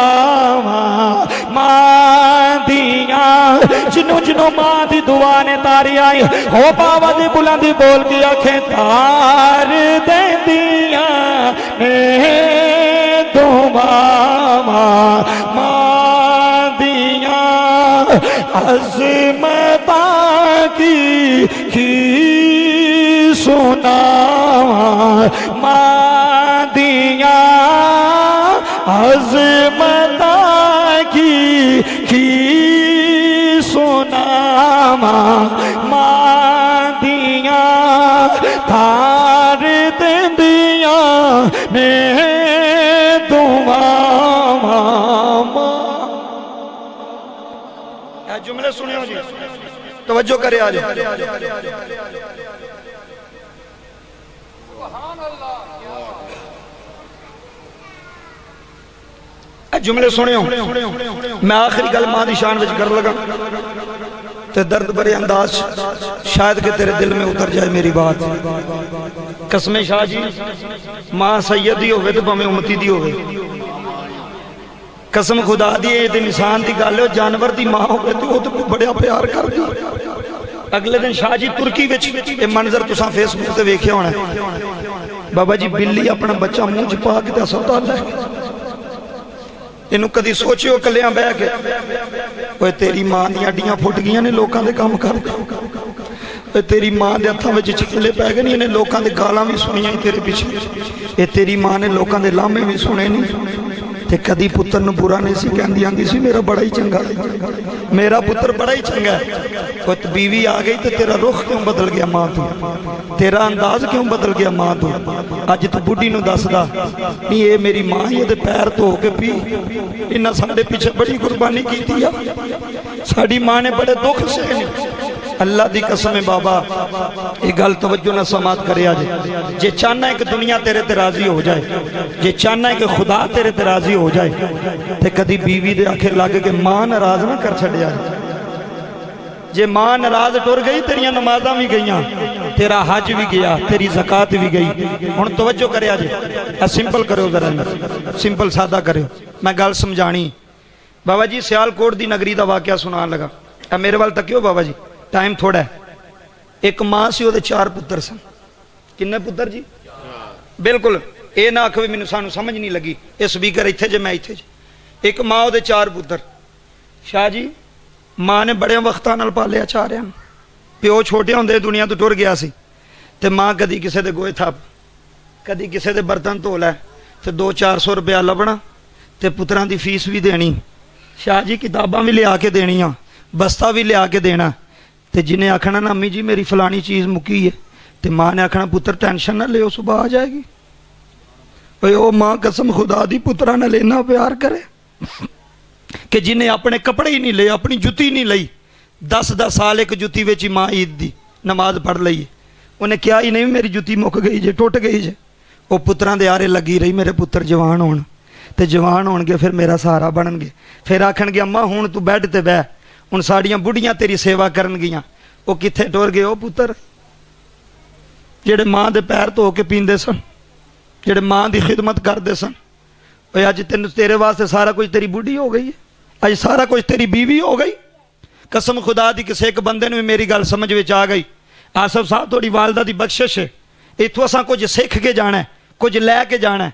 जिन्हों जिन्हों माँ की दुआ ने तारी आई, हो दी बुलंदी बोल के आखे, तार दे दिया ने दुआ माँ दिया अजमता की की सुना माँ दिया अजमता की की मादिया थार दिया ने दुआ जुमले सुनियो जी। तवज्जो करे आज जुमले सुनियो। मैं आखिरी गल माँ की शान कर लगा। तो दर्द भरे अंदाज शायद के तेरे दिल में उतर जाए मेरी बात। कसमे शाह जी, माँ सैयद ही होवे भावे उमती दी होवे। कसम खुदा दी इंसान की गल जानवर की माँ हो तो बड़ा प्यार कर अगले दिन शाह जी तुर्की मंजर तुसा फेसबुक से वेख्या होना बाबा जी, बिल्ली अपना बच्चा मुँह च पा के सौदा लै ਇਹਨੂੰ ਕਦੀ ਸੋਚਿਓ ਕੱਲਿਆਂ ਬਹਿ ਕੇ। ਓਏ ਤੇਰੀ ਮਾਂ ਦੀਆਂ ਅੱਡੀਆਂ ਫੁੱਟ ਗਈਆਂ ਨੇ ਲੋਕਾਂ ਦੇ ਕੰਮ ਕਰਦੇ ਓਏ ਤੇਰੀ ਮਾਂ ਦੇ ਹੱਥਾਂ ਵਿੱਚ ਛਿੱਲੇ ਪੈ ਗਏ ਨੇ, ਇਹਨੇ ਲੋਕਾਂ ਦੇ ਗਾਲਾਂ ਵੀ ਸੁਣੀਆਂ ਤੇਰੇ ਪਿੱਛੇ। ਇਹ ਤੇਰੀ ਮਾਂ ਨੇ ਲੋਕਾਂ ਦੇ ਲਾਹਮੇ ਵੀ ਸੁਣੇ ਨੇ। ਤੇ ਕਦੀ ਪੁੱਤਰ ਨੂੰ ਬੁਰਾ ਨਹੀਂ ਸੀ ਕਹਿੰਦੀ, ਆਂਦੀ ਸੀ, ਮੇਰਾ ਬੜਾ ਹੀ ਚੰਗਾ ਮੇਰਾ ਪੁੱਤਰ ਬੜਾ ਹੀ ਚੰਗਾ ਉਹ ਬੀਵੀ ਆ ਗਈ ਤੇ ਤੇਰਾ ਰੁਖ ਕਿਉਂ ਬਦਲ ਗਿਆ ਮਾਂ ਤੂੰ? ਤੇਰਾ ਅੰਦਾਜ਼ ਕਿਉਂ ਬਦਲ ਗਿਆ ਮਾਂ ਤੂੰ? ਅੱਜ ਤੂੰ ਬੁੱਢੀ ਨੂੰ ਦੱਸਦਾ ਨਹੀਂ ਇਹ ਮੇਰੀ ਮਾਂ ਹੀ ਇਹਦੇ ਪੈਰ ਧੋ ਕੇ ਪੀ। ਇਹਨਾਂ ਸਾਡੇ ਪਿੱਛੇ ਬੜੀ ਕੁਰਬਾਨੀ ਕੀਤੀ ਆ। ਸਾਡੀ ਮਾਂ ਨੇ ਬੜੇ ਦੁੱਖ ਸਹੇ अल्लाह की कसम है बाबा। ये गल तवज्जो ना समाप्त करे आज। जे चाहना है कि दुनिया तेरे ते राज़ी हो जाए, जे चाहना है कि खुदा तेरे ते राज़ी हो जाए तो कभी बीवी दे आखे लग के माँ नाराज़ ना कर छड़िया जे माँ नाराज़ टुर गई, तेरिया नमाजा भी गई तेरा हज भी गया, तेरी जक़ात भी गई। हूँ तवज्जो करे आज। सिंपल करो जरा सिंपल सादा करो। मैं गल समझानी। बाबा जी, सियालकोट की नगरी का वाक्य सुना लगा। मेरे वाल तक्यो बाबा जी। ਟਾਈਮ ਥੋੜਾ ਹੈ। ਇੱਕ ਮਾਂ ਸੀ, ਉਹਦੇ ਚਾਰ ਪੁੱਤਰ ਸਨ। ਕਿੰਨੇ ਪੁੱਤਰ ਜੀ? ਬਿਲਕੁਲ। ਇਹ ਨਾ ਆਖਵੇ ਮੈਨੂੰ ਸਾਨੂੰ ਸਮਝ ਨਹੀਂ ਲੱਗੀ। ਇਹ ਸਪੀਕਰ ਇੱਥੇ ਜੇ, ਮੈਂ ਇੱਥੇ ਜੇ। ਇੱਕ ਮਾਂ, ਉਹਦੇ ਚਾਰ ਪੁੱਤਰ। ਸ਼ਾਹ ਜੀ, ਮਾਂ ਨੇ ਬੜਿਆਂ ਵਕਤਾਂ ਨਾਲ ਪਾਲਿਆ ਚਾਰਿਆਂ ਨੂੰ। ਪਿਓ ਛੋਟੇ ਹੁੰਦੇ ਦੁਨੀਆ ਤੋਂ ਟੁਰ ਗਿਆ ਸੀ। ਤੇ ਮਾਂ ਕਦੀ ਕਿਸੇ ਦੇ ਗੋਏ ਥਾਪ। ਕਦੀ ਕਿਸੇ ਦੇ ਬਰਤਨ ਧੋ ਲੈ ਤੇ 2-400 ਰੁਪਇਆ ਲੱਭਣਾ। ਤੇ ਪੁੱਤਰਾਂ ਦੀ ਫੀਸ ਵੀ ਦੇਣੀ। ਸ਼ਾਹ ਜੀ, ਕਿਤਾਬਾਂ ਵੀ ਲਿਆ ਕੇ ਦੇਣੀਆਂ। ਬਸਤਾ ਵੀ ਲਿਆ ਕੇ ਦੇਣਾ। ਤੇ ਜਿਹਨੇ ਆਖਣਾ, ਨਾ ਅੰਮੀ ਜੀ, ਮੇਰੀ ਫਲਾਣੀ ਚੀਜ਼ ਮੁੱਕੀ ਹੈ ਤੇ ਮਾਂ ਨੇ ਆਖਣਾ, ਪੁੱਤਰ, ਟੈਨਸ਼ਨ ਨਾ ਲਿਓ ਸੁਬਾਹ ਆ ਜਾਏਗੀ। ਓਏ, ਉਹ ਮਾਂ ਕਸਮ ਖੁਦਾ ਦੀ ਪੁੱਤਰਾਂ ਨਾਲ ਇੰਨਾ ਪਿਆਰ ਕਰੇ ਕਿ ਜਿਹਨੇ ਆਪਣੇ ਕੱਪੜੇ ਹੀ ਨਹੀਂ ਲਏ, ਆਪਣੀ ਜੁੱਤੀ ਨਹੀਂ ਲਈ। 10-10 ਸਾਲ ਇੱਕ ਜੁੱਤੀ ਵਿੱਚ ਹੀ ਮਾਂ ਈਦ ਦੀ ਨਮਾਜ਼ ਪੜ ਲਈ ਉਹਨੇ ਕਿਹਾ ਹੀ ਨਹੀਂ ਮੇਰੀ ਜੁੱਤੀ ਮੁੱਕ ਗਈ ਜੇ, ਟੁੱਟ ਗਈ ਜੇ। ਉਹ ਪੁੱਤਰਾਂ ਦੇ ਆਰੇ ਲੱਗੀ ਰਹੀ, ਮੇਰੇ ਪੁੱਤਰ, ਜਵਾਨ ਹੋਣ। ਤੇ ਜਵਾਨ ਹੋਣਗੇ, ਫਿਰ ਮੇਰਾ ਸਹਾਰਾ ਬਣਨਗੇ। ਫਿਰ ਆਖਣਗੇ, ਅੰਮਾ, ਹੁਣ ਤੂੰ ਬੈੱਡ ਤੇ ਬਹਿ। ਹੁਣ ਸਾਡੀਆਂ ਬੁੱਢੀਆਂ ਤੇਰੀ ਸੇਵਾ ਕਰਨਗੀਆਂ ਉਹ ਕਿੱਥੇ ਟੁਰ ਗਏ ਉਹ ਪੁੱਤਰ? ਜਿਹੜੇ ਮਾਂ ਦੇ ਪੈਰ ਧੋ ਕੇ ਪੀਂਦੇ ਸਨ, ਜਿਹੜੇ ਮਾਂ ਦੀ ਖਿਦਮਤ ਕਰਦੇ ਸਨ। ਓਏ, ਅੱਜ ਤੈਨੂੰ ਤੇਰੇ ਵਾਸਤੇ ਸਾਰਾ ਕੁਝ ਤੇਰੀ ਬੁੱਢੀ ਹੋ ਗਈ ਹੈ ਅੱਜ ਸਾਰਾ ਕੁਝ ਤੇਰੀ ਬੀਵੀ ਹੋ ਗਈ। ਕਸਮ ਖੁਦਾ ਦੀ ਕਿਸੇ ਇੱਕ ਬੰਦੇ ਨੂੰ ਵੀ ਮੇਰੀ ਗੱਲ ਸਮਝ ਵਿੱਚ ਆ ਗਈ। ਆਸਫ ਸਾਹਿਬ ਤੁਹਾਡੀ ਵਾਲਦਾ ਦੀ ਬਖਸ਼ਿਸ਼ ਹੈ ਇੱਥੋਂ ਅਸਾਂ ਕੁਝ ਸਿੱਖ ਕੇ ਜਾਣਾ ਕੁਝ ਲੈ ਕੇ ਜਾਣਾ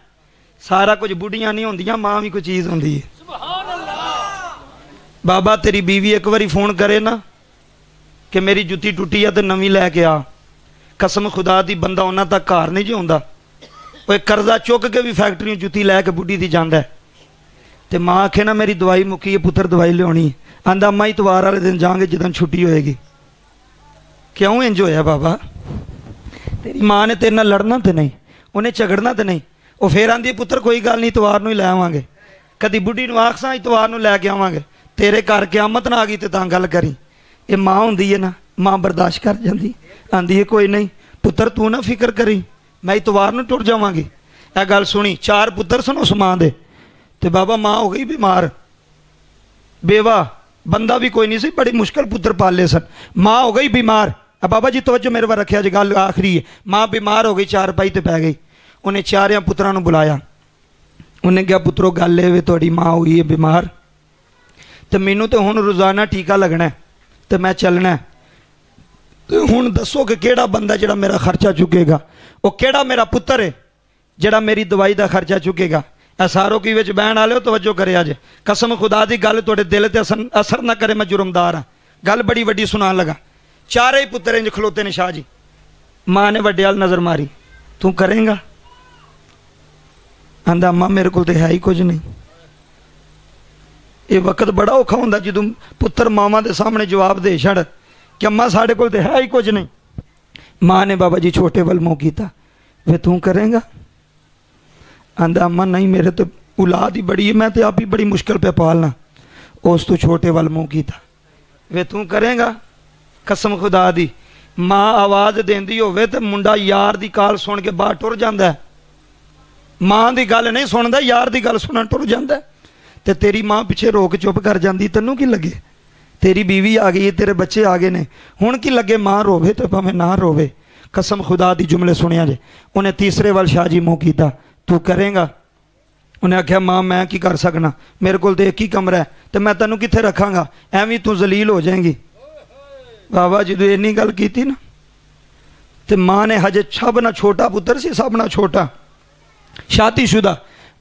ਸਾਰਾ ਕੁਝ ਬੁੱਢੀਆਂ ਨਹੀਂ ਹੁੰਦੀਆਂ, ਮਾਂ ਵੀ ਕੋਈ ਚੀਜ਼ ਹੁੰਦੀ ਹੈ ਬਾਬਾ, ਤੇਰੀ ਬੀਵੀ ਇੱਕ ਵਾਰੀ ਫੋਨ ਕਰੇ ਨਾ ਕਿ ਮੇਰੀ ਜੁੱਤੀ ਟੁੱਟੀ ਆ ਤੇ ਨਵੀਂ ਲੈ ਕੇ ਆ। ਕਸਮ ਖੁਦਾ ਦੀ ਬੰਦਾ ਉਹਨਾਂ ਤੱਕ ਘਰ ਨਹੀਂ ਜਿਉਂਦਾ। ਓਏ ਕਰਜ਼ਾ ਚੁੱਕ ਕੇ ਵੀ ਫੈਕਟਰੀੋਂ ਜੁੱਤੀ ਲੈ ਕੇ ਬੁੱਢੀ ਦੀ ਜਾਂਦਾ ਹੈ। ਤੇ ਮਾਂ ਆਖੇ ਨਾ, ਮੇਰੀ ਦਵਾਈ ਮੁੱਕੀ ਹੈ, ਪੁੱਤਰ ਦਵਾਈ ਲਿਆਉਣੀ ਆਂਦਾ, ਮਾਂ, ਇਤਵਾਰ ਵਾਲੇ ਦਿਨ ਜਾਾਂਗੇ ਜਦੋਂ ਛੁੱਟੀ ਹੋਏਗੀ। ਕਿਉਂ ਇੰਜ ਹੋਇਆ ਬਾਬਾ? ਤੇਰੀ ਮਾਂ ਨੇ ਤੇਰੇ ਨਾਲ ਲੜਨਾ ਤੇ ਨਹੀਂ, ਉਹਨੇ ਝਗੜਨਾ ਤੇ ਨਹੀਂ। ਉਹ ਫੇਰ ਆਂਦੀ ਪੁੱਤਰ, ਕੋਈ ਗੱਲ ਨਹੀਂ, ਇਤਵਾਰ ਨੂੰ ਹੀ ਲੈ ਆਵਾਂਗੇ। ਕਦੀ ਬੁੱਢੀ ਨੂੰ ਆਖਸਾਂ, ਇਤਵਾਰ ਨੂੰ ਲੈ ਕੇ ਆਵਾਂਗੇ। ਤੇਰੇ ਘਰ ਕਿਆਮਤ ਨਾ ਆ ਗਈ ਤੇ ਤਾਂ ਗੱਲ ਕਰੀ। ਇਹ ਮਾਂ ਹੁੰਦੀ ਹੈ ਨਾ, ਮਾਂ ਬਰਦਾਸ਼ਤ ਕਰ ਜਾਂਦੀ। ਆਂਦੀ ਹੈ ਕੋਈ ਨਹੀਂ, ਪੁੱਤਰ ਤੂੰ ਨਾ ਫਿਕਰ ਕਰੀ, ਮੈਂ ਇਤਵਾਰ ਨੂੰ ਟੁੱਟ ਜਾਵਾਂਗੀ। ਇਹ ਗੱਲ ਸੁਣੀ, ਚਾਰ ਪੁੱਤਰ ਸਨ ਉਸ ਮਾਂ ਦੇ ਤੇ ਬਾਬਾ ਮਾਂ ਹੋ ਗਈ ਬਿਮਾਰ। ਬੇਵਾ, ਬੰਦਾ ਵੀ ਕੋਈ ਨਹੀਂ ਸੀ, ਬੜੀ ਮੁਸ਼ਕਲ ਪੁੱਤਰ ਪਾਲੇ ਸਨ। ਮਾਂ ਹੋ ਗਈ ਬਿਮਾਰ। ਆ ਬਾਬਾ ਜੀ, ਤਵੱਜੋ ਮੇਰੇ ਵੱਲ ਰੱਖਿਆ ਜੇ ਗੱਲ ਆਖਰੀ ਹੈ ਮਾਂ ਬਿਮਾਰ ਹੋ ਗਈ, ਚਾਰ ਪਾਈ ਤੇ ਪੈ ਗਈ। ਉਹਨੇ ਚਾਰਿਆਂ ਪੁੱਤਰਾਂ ਨੂੰ ਬੁਲਾਇਆ। ਉਹਨੇ ਕਿਹਾ, ਪੁੱਤਰੋ, ਗੱਲ ਇਹ ਵੇ, ਤੁਹਾਡੀ ਮਾਂ ਹੋਈ ਹੈ ਬਿਮਾਰ। ਤੇ ਮੈਨੂੰ ਤੇ ਹੁਣ ਰੋਜ਼ਾਨਾ ਟੀਕਾ ਲੱਗਣਾ ਹੈ ਤੇ ਮੈਂ ਚੱਲਣਾ ਹੈ। ਤੇ ਹੁਣ ਦੱਸੋ ਕਿ ਕਿਹੜਾ ਬੰਦਾ ਜਿਹੜਾ ਮੇਰਾ ਖਰਚਾ ਚੁੱਕੇਗਾ? ਉਹ ਕਿਹੜਾ ਮੇਰਾ ਪੁੱਤਰ ਹੈ ਜਿਹੜਾ ਮੇਰੀ ਦਵਾਈ ਦਾ ਖਰਚਾ ਚੁੱਕੇਗਾ? ਇਹ ਸਾਰੋ ਕੀ ਵਿੱਚ ਬਹਿਣ ਵਾਲਿਓ ਤਵੱਜੋ ਕਰਿਆ ਜੇ ਕਸਮ ਖੁਦਾ ਦੀ ਗੱਲ ਤੁਹਾਡੇ ਦਿਲ ਤੇ ਅਸਰ ਅਸਰ ਨਾ ਕਰੇ, ਮੈਂ ਜੁਰਮਦਾਰ ਹਾਂ। ਗੱਲ ਬੜੀ ਵੱਡੀ ਸੁਣਾਉਣ ਲੱਗਾ। ਚਾਰੇ ਹੀ ਪੁੱਤਰ ਇੰਜ ਖਲੋਤੇ ਨੇ ਸ਼ਾਹ ਜੀ। ਮਾਂ ਨੇ ਵੱਡੇ ਵੱਲ ਨਜ਼ਰ ਮਾਰੀ। ਤੂੰ ਕਰੇਂਗਾ? ਆਂਦਾ, ਮਾਂ ਮੇਰੇ ਕੋਲ ਤੇ ਹੈ ਹੀ ਕੁਝ ਨਹੀਂ। ਇਹ ਵਕਤ ਬੜਾ ਔਖਾ ਹੁੰਦਾ ਜਦੋਂ ਪੁੱਤਰ ਮਾਵਾਂ ਦੇ ਸਾਹਮਣੇ ਜਵਾਬ ਦੇ ਛੜ ਕਿ ਅੰਮਾ ਸਾਡੇ ਕੋਲ ਤੇ ਹੈ ਹੀ ਕੁਝ ਨਹੀਂ। ਮਾਂ ਨੇ ਬਾਬਾ ਜੀ ਛੋਟੇ ਵੱਲ ਮੂੰਹ ਕੀਤਾ, ਵੇ ਤੂੰ ਕਰੇਂਗਾ? ਆਂਦਾ, ਅੰਮਾ ਨਹੀਂ, ਮੇਰੇ ਤੇ ਔਲਾਦ ਹੀ ਬੜੀ ਹੈ, ਮੈਂ ਤੇ ਆਪ ਹੀ ਬੜੀ ਮੁਸ਼ਕਲ ਪੇ ਪਾਲਣਾ। ਉਸ ਤੋਂ ਛੋਟੇ ਵੱਲ ਮੂੰਹ ਕੀਤਾ, ਵੇ ਤੂੰ ਕਰੇਗਾ? ਕਸਮ ਖੁਦਾ ਦੀ, ਮਾਂ ਆਵਾਜ਼ ਦਿੰਦੀ ਹੋਵੇ ਤੇ ਮੁੰਡਾ ਯਾਰ ਦੀ ਕਾਲ ਸੁਣ ਕੇ ਬਾਹਰ ਟੁਰ ਜਾਂਦਾ ਮਾਂ ਦੀ ਗੱਲ ਨਹੀਂ ਸੁਣਦਾ, ਯਾਰ ਦੀ ਗੱਲ ਸੁਣਨ ਟੁਰ ਜਾਂਦਾ ਤੇ ਤੇਰੀ ਮਾਂ ਪਿੱਛੇ ਰੋਕ ਚੁੱਪ ਕਰ ਜਾਂਦੀ, ਤੈਨੂੰ ਕੀ ਲੱਗੇ? ਤੇਰੀ ਬੀਵੀ ਆ ਗਈ, ਤੇਰੇ ਬੱਚੇ ਆ ਗਏ ਨੇ। ਹੁਣ ਕੀ ਲੱਗੇ? ਮਾਂ ਰੋਵੇ ਤੇ ਭਾਵੇਂ ਨਾ ਰੋਵੇ। ਕਸਮ ਖੁਦਾ ਦੀ ਜੁਮਲੇ ਸੁਣਿਆ ਜੇ। ਉਹਨੇ ਤੀਸਰੇ ਵੱਲ ਸ਼ਾਹ ਜੀ ਮੂੰਹ ਕੀਤਾ, ਤੂੰ ਕਰੇਂਗਾ? ਉਹਨੇ ਆਖਿਆ, ਮਾਂ, ਮੈਂ ਕੀ ਕਰ ਸਕਣਾ? ਮੇਰੇ ਕੋਲ ਤੇ ਇੱਕ ਹੀ ਕਮਰਾ ਹੈ ਤੇ ਮੈਂ ਤੈਨੂੰ ਕਿੱਥੇ ਰੱਖਾਂਗਾ? ਐਵੇਂ ਤੂੰ ਜ਼ਲੀਲ ਹੋ ਜਾਏਂਗੀ। ਬਾਬਾ, ਜਦੋਂ ਇੰਨੀ ਗੱਲ ਕੀਤੀ ਨਾ, ਤੇ ਮਾਂ ਨੇ ਹਜੇ ਛਬ ਨਾ ਛੋਟਾ ਪੁੱਤਰ ਸੀ, ਸਭ ਨਾਲ ਛੋਟਾ। ਸ਼ਾਦੀशुदा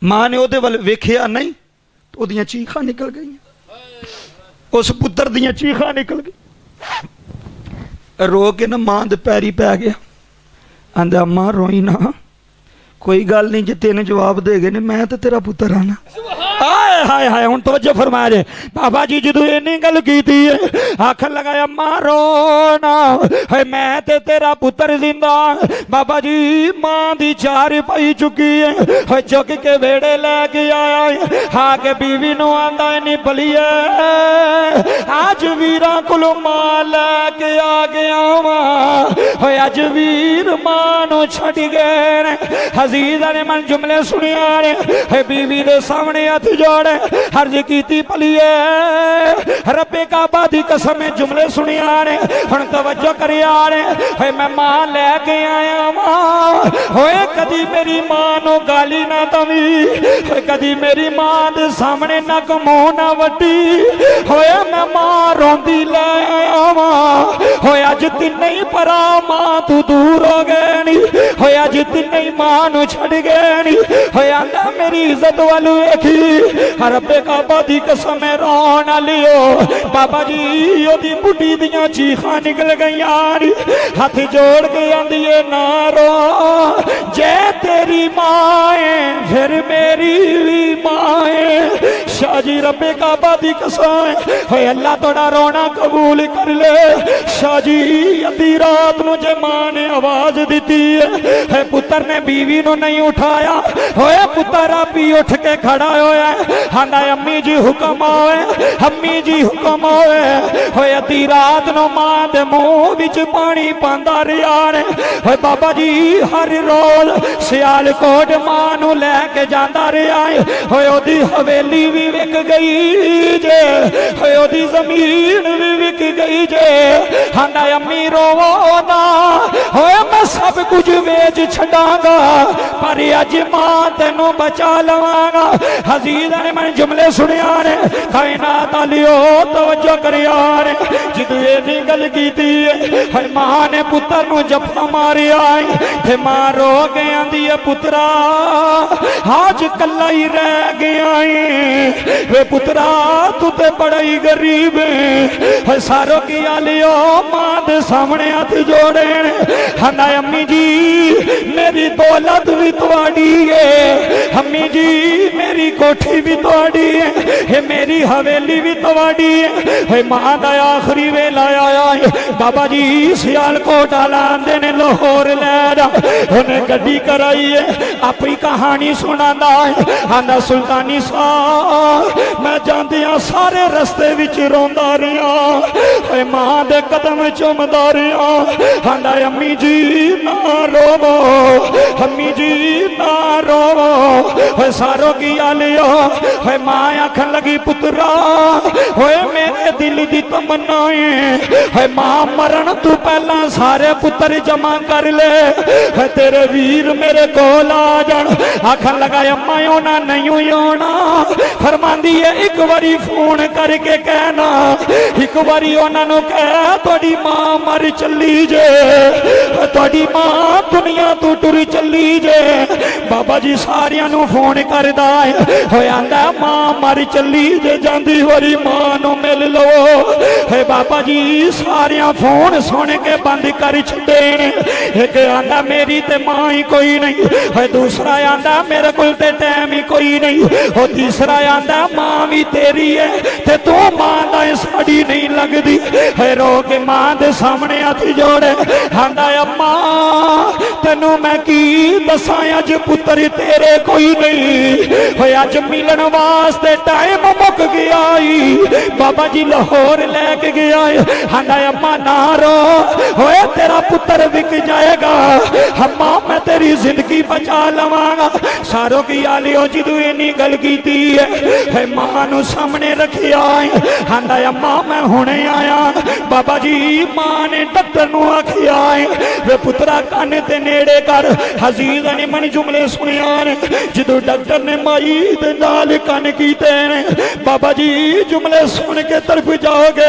ਮਾਂ ਨੇ ਉਹਦੇ ਵੱਲ ਵੇਖਿਆ ਨਹੀਂ। ਉਹਦੀਆਂ ਚੀਖਾਂ ਨਿਕਲ ਗਈਆਂ। ਉਸ ਪੁੱਤਰ ਦੀਆਂ ਚੀਖਾਂ ਨਿਕਲ ਗਈ ਰੋ ਕੇ ਨਾ ਮਾਂ ਦੇ ਪੈਰੀ ਪੈ ਗਿਆ। ਆਂਦਾ, ਮਾਂ ਰੋਈ ਨਾ। ਕੋਈ ਗੱਲ ਨਹੀਂ, ਜੇ ਤੈਨੂੰ ਜਵਾਬ ਦੇ ਗਏ ਨੇ, ਮੈਂ ਤੇ ਤੇਰਾ ਪੁੱਤਰ ਆ ਨਾ। ਹਾਏ ਹਾਏ ਹਾਏ, ਹੁਣ ਤਵੱਜੋ ਫਰਮਾ ਜੇ। ਬਾਬਾ ਜੀ, ਜਦੋਂ ਇੰਨੀ ਗੱਲ ਕੀਤੀ ਹੈ ਆਖਣ ਲਗਾਇਆ, ਮਾਰੋ ਨਾ। ਹੈ ਮੈਂ ਤੇ ਤੇਰਾ ਪੁੱਤਰ ਜ਼ਿੰਦਾ ਬਾਬਾ ਜੀ, ਮਾਂ ਦੀ ਚਾਰ ਪਈ ਚੁੱਕੀ ਹੈ ਹੈ ਚੁੱਕ ਕੇ ਵੇੜੇ ਲੈ ਕੇ ਆਇਆ ਹੈ ਕੇ ਬੀਵੀ ਨੂੰ ਆਂਦਾ ਨਹੀਂ ਭਲੀਏ ਅੱਜ ਵੀਰਾਂ ਕੋਲੋਂ ਮਾਂ ਲੈ ਕੇ ਆ ਗਿਆ ਵਾਂ। ਹੋਏ, ਅੱਜ ਵੀਰ ਮਾਂ ਨੂੰ ਛੱਡ ਗਏ ਨੇ। ਹਜ਼ੀਜ਼ਾ ਨੇ ਮਨ ਜੁਮਲੇ ਸੁਣਿਆ ਨੇ। ਹੈ ਬੀਵੀ ਦੇ ਸਾਹਮਣੇ ਹੱਥ हाथ जोड़, हर्ज की पलिए रबे काबा की कसम जुमले सुनिया ने हम तवजो करी आ रहे मैं माँ लैके आया माँ हो कदी मेरी माँ नो गाली ना दवी। कदी मेरी माँ के सामने ना कमोह ना वी हो मैं माँ रोंदी लै आया माँ हो अज तीन ही परा माँ तू दूर हो गए नी। हो अज तीन ही माँ छड़ गए नी। हो मेरी इज़्ज़त वालू वेखी। ਇੱਜ਼ਤ ਵੱਲ ਕਾਬਾ ਦੀ ਕਸਮ ਹੈ, ਰੋਣ ਲਿਓ। ਬਾਬਾ ਜੀ, ਉਹਦੀ ਬੁੱਢੀ ਦੀਆਂ ਚੀਖਾਂ ਨਿਕਲ ਗਈਆਂ ਹੱਥ ਜੋੜ ਕੇ ਆਂਦੀ ਏ, ਨਾ ਰੋ। ਜੇ ਤੇਰੀ ਮਾਂ ਏ, ਫਿਰ ਮੇਰੀ शाहजी रबे काबा दी कसम है। अल्लाह थोड़ा रोना कबूल कर ले। शाहजी अधी रात मुझे माँ ने आवाज़ दी है, पुत्र ने बीवी नु नहीं उठाया। होए पुत्र आप ही उठ के खड़ा होया हांदा अम्मी जी हुक्म आवे। अम्मी जी हुक्म आवे। होए अधी रात नु माँ दे मुँह विच पानी पांदा रिया ने। होए बाबा जी हर रोज सियालकोट माँ नु लेके जांदा रिया है। होए ओदी हवेली भी विक गई जे। हयोदी ज़मीन भी विक गई जे। हाना अम्मी रोवना हो मैं सब कुछ वेच छड़ागा, पर अज माँ तेन बचा लवागा। हजीर ने मैं जुमले सुनिया ने, कायनात लियो तवज्जो कर ने। जिदू ये गल की थी हर माँ ने पुत्र नु जफा मारिया ते माँ रो गई आंदी है पुत्रा आज कल्ला ही रह गया है। वे पुत्रा, तू तो बड़ा ही गरीब है। सारो की आलियो, माँ के सामने हाथ जोड़े हना अम्मी जी, मेरी दौलत भी थोड़ी है। अम्मी जी, मेरी कोठी भी थोड़ी है। मेरी हवेली भी थोड़ी है। माँ का आखिरी वे लाया बाबा जी, सियालकोट आला आते ने लाहौर लैर उन्हें गड्डी कराई है अपनी कहानी सुना है। आंदा, सुल्तानी साह मैं जाद्या सारे रस्ते बिच रोंदा रहा माँ के कदम चुमदा रहा आंदा, अम्मी जी ना रोवो, अम्मी जी ना रोवो। सारो की आ आलियो है माँ आखन लगी, पुत्रा हो मेरे दिल की तमन्ना है ਨਾ ਰੋਵੋ ਓਏ ਸਾਰੋ ਕੀ ਆਲਿਓ ਓਏ ਮਾਂ ਆਖਣ ਲਗੀ ਪੁੱਤਰਾ ਓਏ ਮੇਰੇ ਦਿਲ ਦੀ ਤਮੰਨਾ ਏ ਓਏ ਮਾਂ ਮਰਨ ਤੋਂ ਪਹਿਲਾਂ ਸਾਰੇ ਪੁੱਤਰ ਜਮਾ ਕਰ ਲੈ ਓਏ ਤੇਰੇ ਵੀਰ ਮੇਰੇ ਕੋਲ ਆ ਜਾਣ ਆਖਣ ਲਗਾ ਅੰਮਾ ਉਹਨਾਂ ਨਹੀਂ ਆਉਣਾ ਫਰਮਾਂਦੀ ਏ ਇੱਕ ਵਾਰੀ ਫੋਨ ਕਰਕੇ ਕਹਿਣਾ ਇੱਕ ਵਾਰੀ ਉਹਨਾਂ ਨੂੰ ਕਹਿ ਤੁਹਾਡੀ ਮਾਂ ਮਰ ਚੱਲੀ ਜੇ ਤੁਹਾਡੀ ਮਾਂ ਦੁਨੀਆ ਤੋਂ ਟੁਰ ਚੱਲੀ ਜੇ ਬਾਬਾ ਜੀ ਸਾਰਿਆਂ ਨੂੰ ਫੋਨ ਕਰਦਾ ਹੈ ਹੋਏ ਆਂਦਾ ਮਾਂ ਮਰ ਚੱਲੀ ਜੇ ਜਾਂਦੀ ਵਾਰੀ ਮਾਂ ਨੂੰ ਮਿਲ ਲਓ ਹੈ ਬਾਬਾ ਜੀ सारिया फ़ोन सुन के बंद कर छे एक आंदा मेरी ते माँ ही कोई नहीं है दूसरा आंदा मेरे को टाइम ही कोई नहीं, और तीसरा आंदा माँ भी तेरी है, ते तू माँ का साड़ी नहीं लगती है रो के माँ के सामने हाथ जोड़े, आंदा अम्मा तेन मैं की दसा, अज पुत्र तेरे कोई नहीं। अज मिलन वास्ते टाइम मुक गया बाबा जी लाहौर लैके गया है। अम्मा ना रो होए, तेरा पुत्र बिक जाएगा। अम्मा, मैं तेरी ज़िंदगी बचा लवागा। सारो की आलियो जी तू इनी गल की है। माँ सामने रखिया है। अम्मा, मैं हुने आया। बाबा जी, माँ ने डर नु आखिया है। वे पुत्रा कान ते नेड़े कर। हजीज ने मन जुमले सुनिया जो जदों डॉक्टर ने माई दे की कान बाबा जी, जुमले सुन के तरफ़ जाओगे?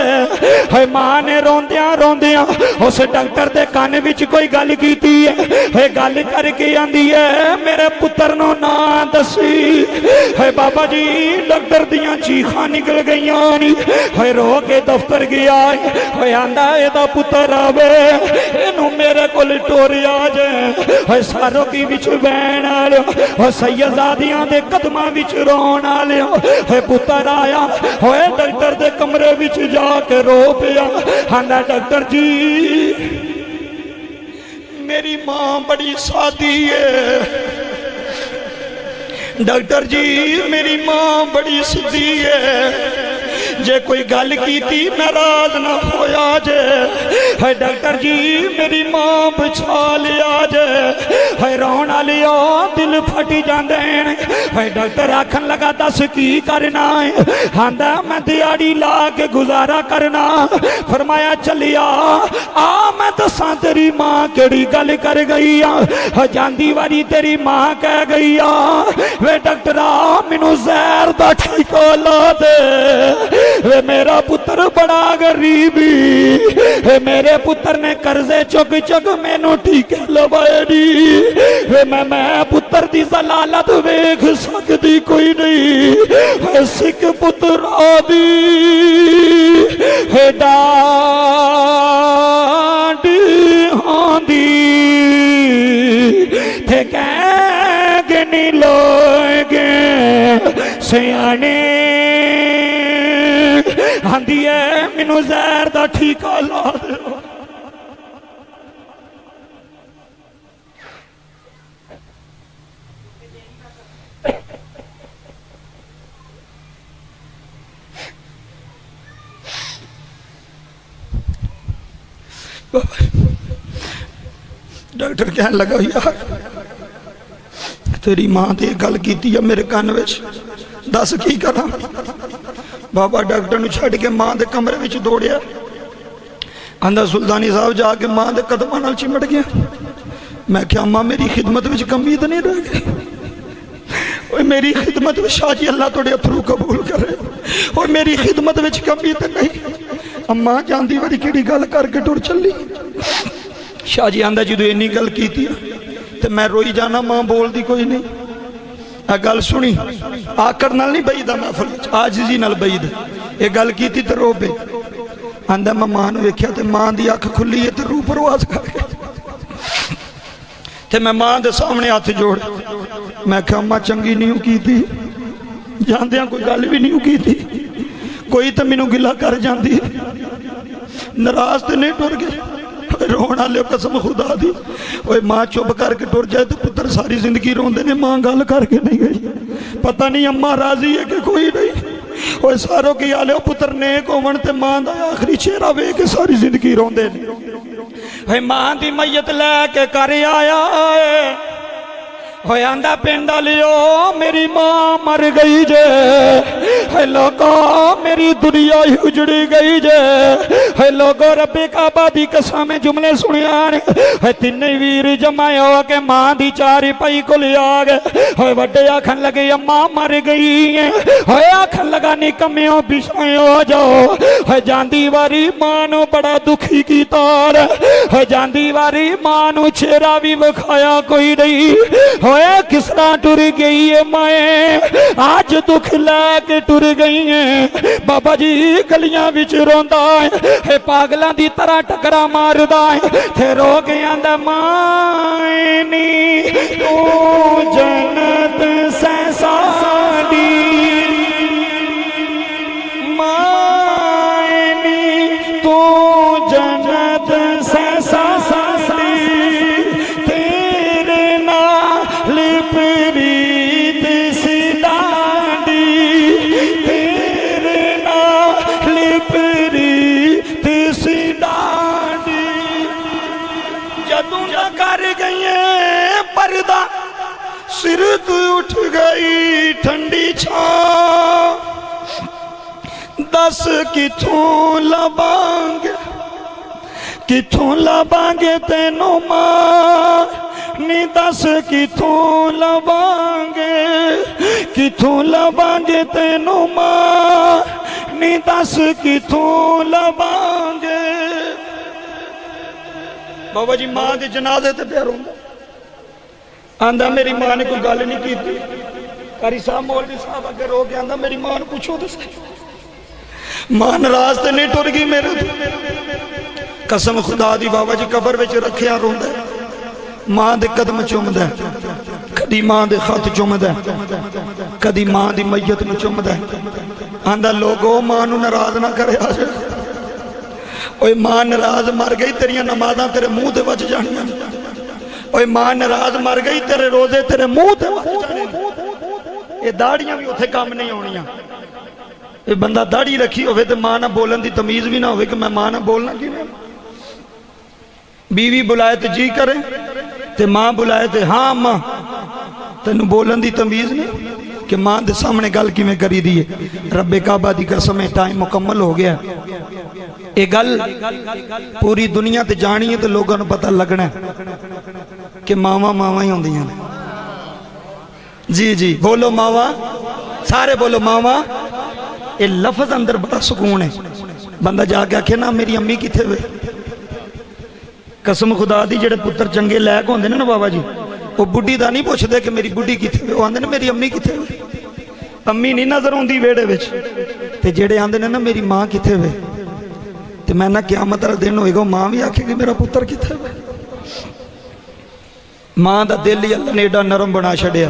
है माँ ने रोंदिया रोंदिया, उस डॉक्टर दे कान विच कोई गल है। है गल करके आंदी है, मेरे पुत्र नु दसी। है बाबा जी, डॉक्टर दियाँ चीखां निकल गईयां नी। है रो के दफ्तर गया है आंदा एदा पुत्र आवे। एनु मेरे कोल टोरिया जे। है सारो की विच बहन आलो है सैयदादियाँ दे कदमां रोन है पुत्र आया डॉक्टर के कमरे विच जाके रो पिया। आंदा डॉक्टर जी, मेरी माँ बड़ी सादी है। डॉक्टर जी, मेरी माँ बड़ी सीधी है। जे कोई गल की नाराज़ ना होया जे। है डॉक्टर जी, मेरी माँ बचा लिया जे। है रोन लिया दिल फटी जाते हैं है डॉक्टर आखन लगा, दस की करना है? आंदा, मैं दिहाड़ी ला के गुजारा करना। फरमाया, चलिया, आ, मैं दसा तेरी माँ केड़ी गल कर गई आ। जांदी वारी तेरी माँ कह गई आ। वे डॉक्टरा मैनू जहर दा ठीका ला दे। वे मेरा पुत्र बड़ा गरीबी वे मेरे पुत्र ने कर्जे चुक चुक मैनू ठीके लवाए नी वे मैं मैं पुत्र दी जलालत वेख सकती कोई नहीं सिख पुत्र आदि डांड लोग सियाने आंदी है मैनू जहर दा ठीका ला दो डॉक्टर कहन लगा यार तेरी माँ ते गल की है मेरे कान विच दस की करा बाबा डॉक्टर नु छड़ के माँ दे कमरे विच दौड़िया आंदा सुल्तानी साहब जाके माँ दे कदमां नाल चिमट गया मैं क्या माँ मेरी खिदमत विच कमी तो नहीं रह गई ओए मेरी खिदमत में शाह जी अल्लाह तोड़े अथरू कबूल करे और मेरी खिदमत विच कमी तो नहीं अम्मा जांदी वारी केड़ी गल करके टुर चली शाह जी आंदा जो इन्नी गल की ते मैं रोई जाना माँ बोलती कोई नहीं आ गल सुनी। आकड़ नहीं बईदा महफल आज जी बईद ये गल की रो पे। आंदा मैं माँ वेख्या माँ दी अख खुली है रू परवास कर। मैं माँ दे सामने हाथ जोड़। मैं क्या अम्मा चंगी नहीं की जांदियाँ कोई गल भी नहीं की कोई तो मैनू गिला कर जाती नाराज़ तो नहीं टुर गए रोन वाले कसम खुदा दी ओए माँ चुप करके टुर जाए तो पुत्र सारी ज़िंदगी रोंदे ने माँ गल करके नहीं गई पता नहीं अम्मा राज़ी है कि कोई नहीं ओए सारो की आले पुत्र नेक होवन ते माँ दा आखिरी चेहरा वेख के सारी ज़िंदगी रोंदे ने है माँ दी मैयत लेके कर आया होयांदा पिंड लियो मेरी माँ मर गई जे है लोगो मेरी दुनिया ही उजड़ी गई जे है लोगो रब्बे काबा दी कसम जुमले सुनिया ने है तिन्ने वीर जमाए हो के माँ दी चारी पई को लिया गए है वड्डे आखन लगे अम्मा मर गई है है आखन लगा निकम्यो बिछाए हो जाओ है जांदी वारी माँ नु बड़ा दुखी की तार है जांदी वारी माँ नु चेहरा भी विखाया कोई नहीं होए किस तरह टुर गई है माए? आज दुख लैके टुर गई है। बाबा जी, गलियाँ बिच रोंदा है। हे पागलों की तरह टकरा मारदा है। थे रो गया माए नी, तू जन्नत से तो उठ गई, ठंडी छा दस किथों लबांगे किथों लबांगे तेनों माँ। नी दस किथों लबांगे किथों लबांगे तेनों माँ। नी दस किथों लबांगे। बाबा जी, माँ के जनाजे ते प्यार होंगे। आंदा मेरी माँ ने कोई गल नहीं की कारी साहब, मौलवी साहब अगर रो के आंदा, मेरी माँ पूछो तो माँ नाराज़ तो नहीं टुर गई मेरे कसम खुदा दी बाबा जी, कबर विच रखिया रोंदा माँ दे कदम चुमदा कदी माँ दे खत चुमदा कदी माँ दी मैयत नु चुमदा आंदा, लोगो, माँ नाराज़ ना करे माँ, नाराज़ मर गई, तेरिया नमाजा तेरे मुँह ते बच जानियाँ ओए माँ नाराज़ मर गई, तेरे रोज़े तेरे मुँह ते ये दाड़ियाँ भी उथे काम नहीं आउणियाँ ये बंदा दाढ़ी रखी होवे ते माँ ना बोलन दी तमीज भी ना होवे कि मैं माँ ना बोलना किवें? बीवी बुलाए ते जी करे, ते माँ बुलाए ते हाँ अम्मा। तेन बोलन दी तमीज नहीं कि माँ दे सामने गल किवें करी दी है रब्बे काबा दी कसम है टाइम मुकम्मल हो गया। ये गल पूरी दुनिया ते जानी है तो लोगों को पता लगना है कि मावा मावा ही होंदियाँ ने जी जी बोलो मावा सारे बोलो मावा ये लफज अंदर बड़ा सुकून है बंदा जाके आखे ना मेरी अम्मी किथे वे कसम खुदा दी जेड़े पुत्र चंगे लैक होंदे ने ना बाबा जी वो बुढ़ी दा नहीं पूछते कि मेरी बुढ़ी किथे वे वो आंदे ने मेरी अम्मी किथे वे अम्मी नहीं नज़र आउंदी वेड़े विच ते जेड़े आंदे ने ना मेरी माँ किथे वे ते मैं ना क्यामत वाला दिन होएगा माँ भी आखेगी मेरा पुत्र किथे वे माँ दा दिल ही अल्लाह ने एडा नरम बना छड़िया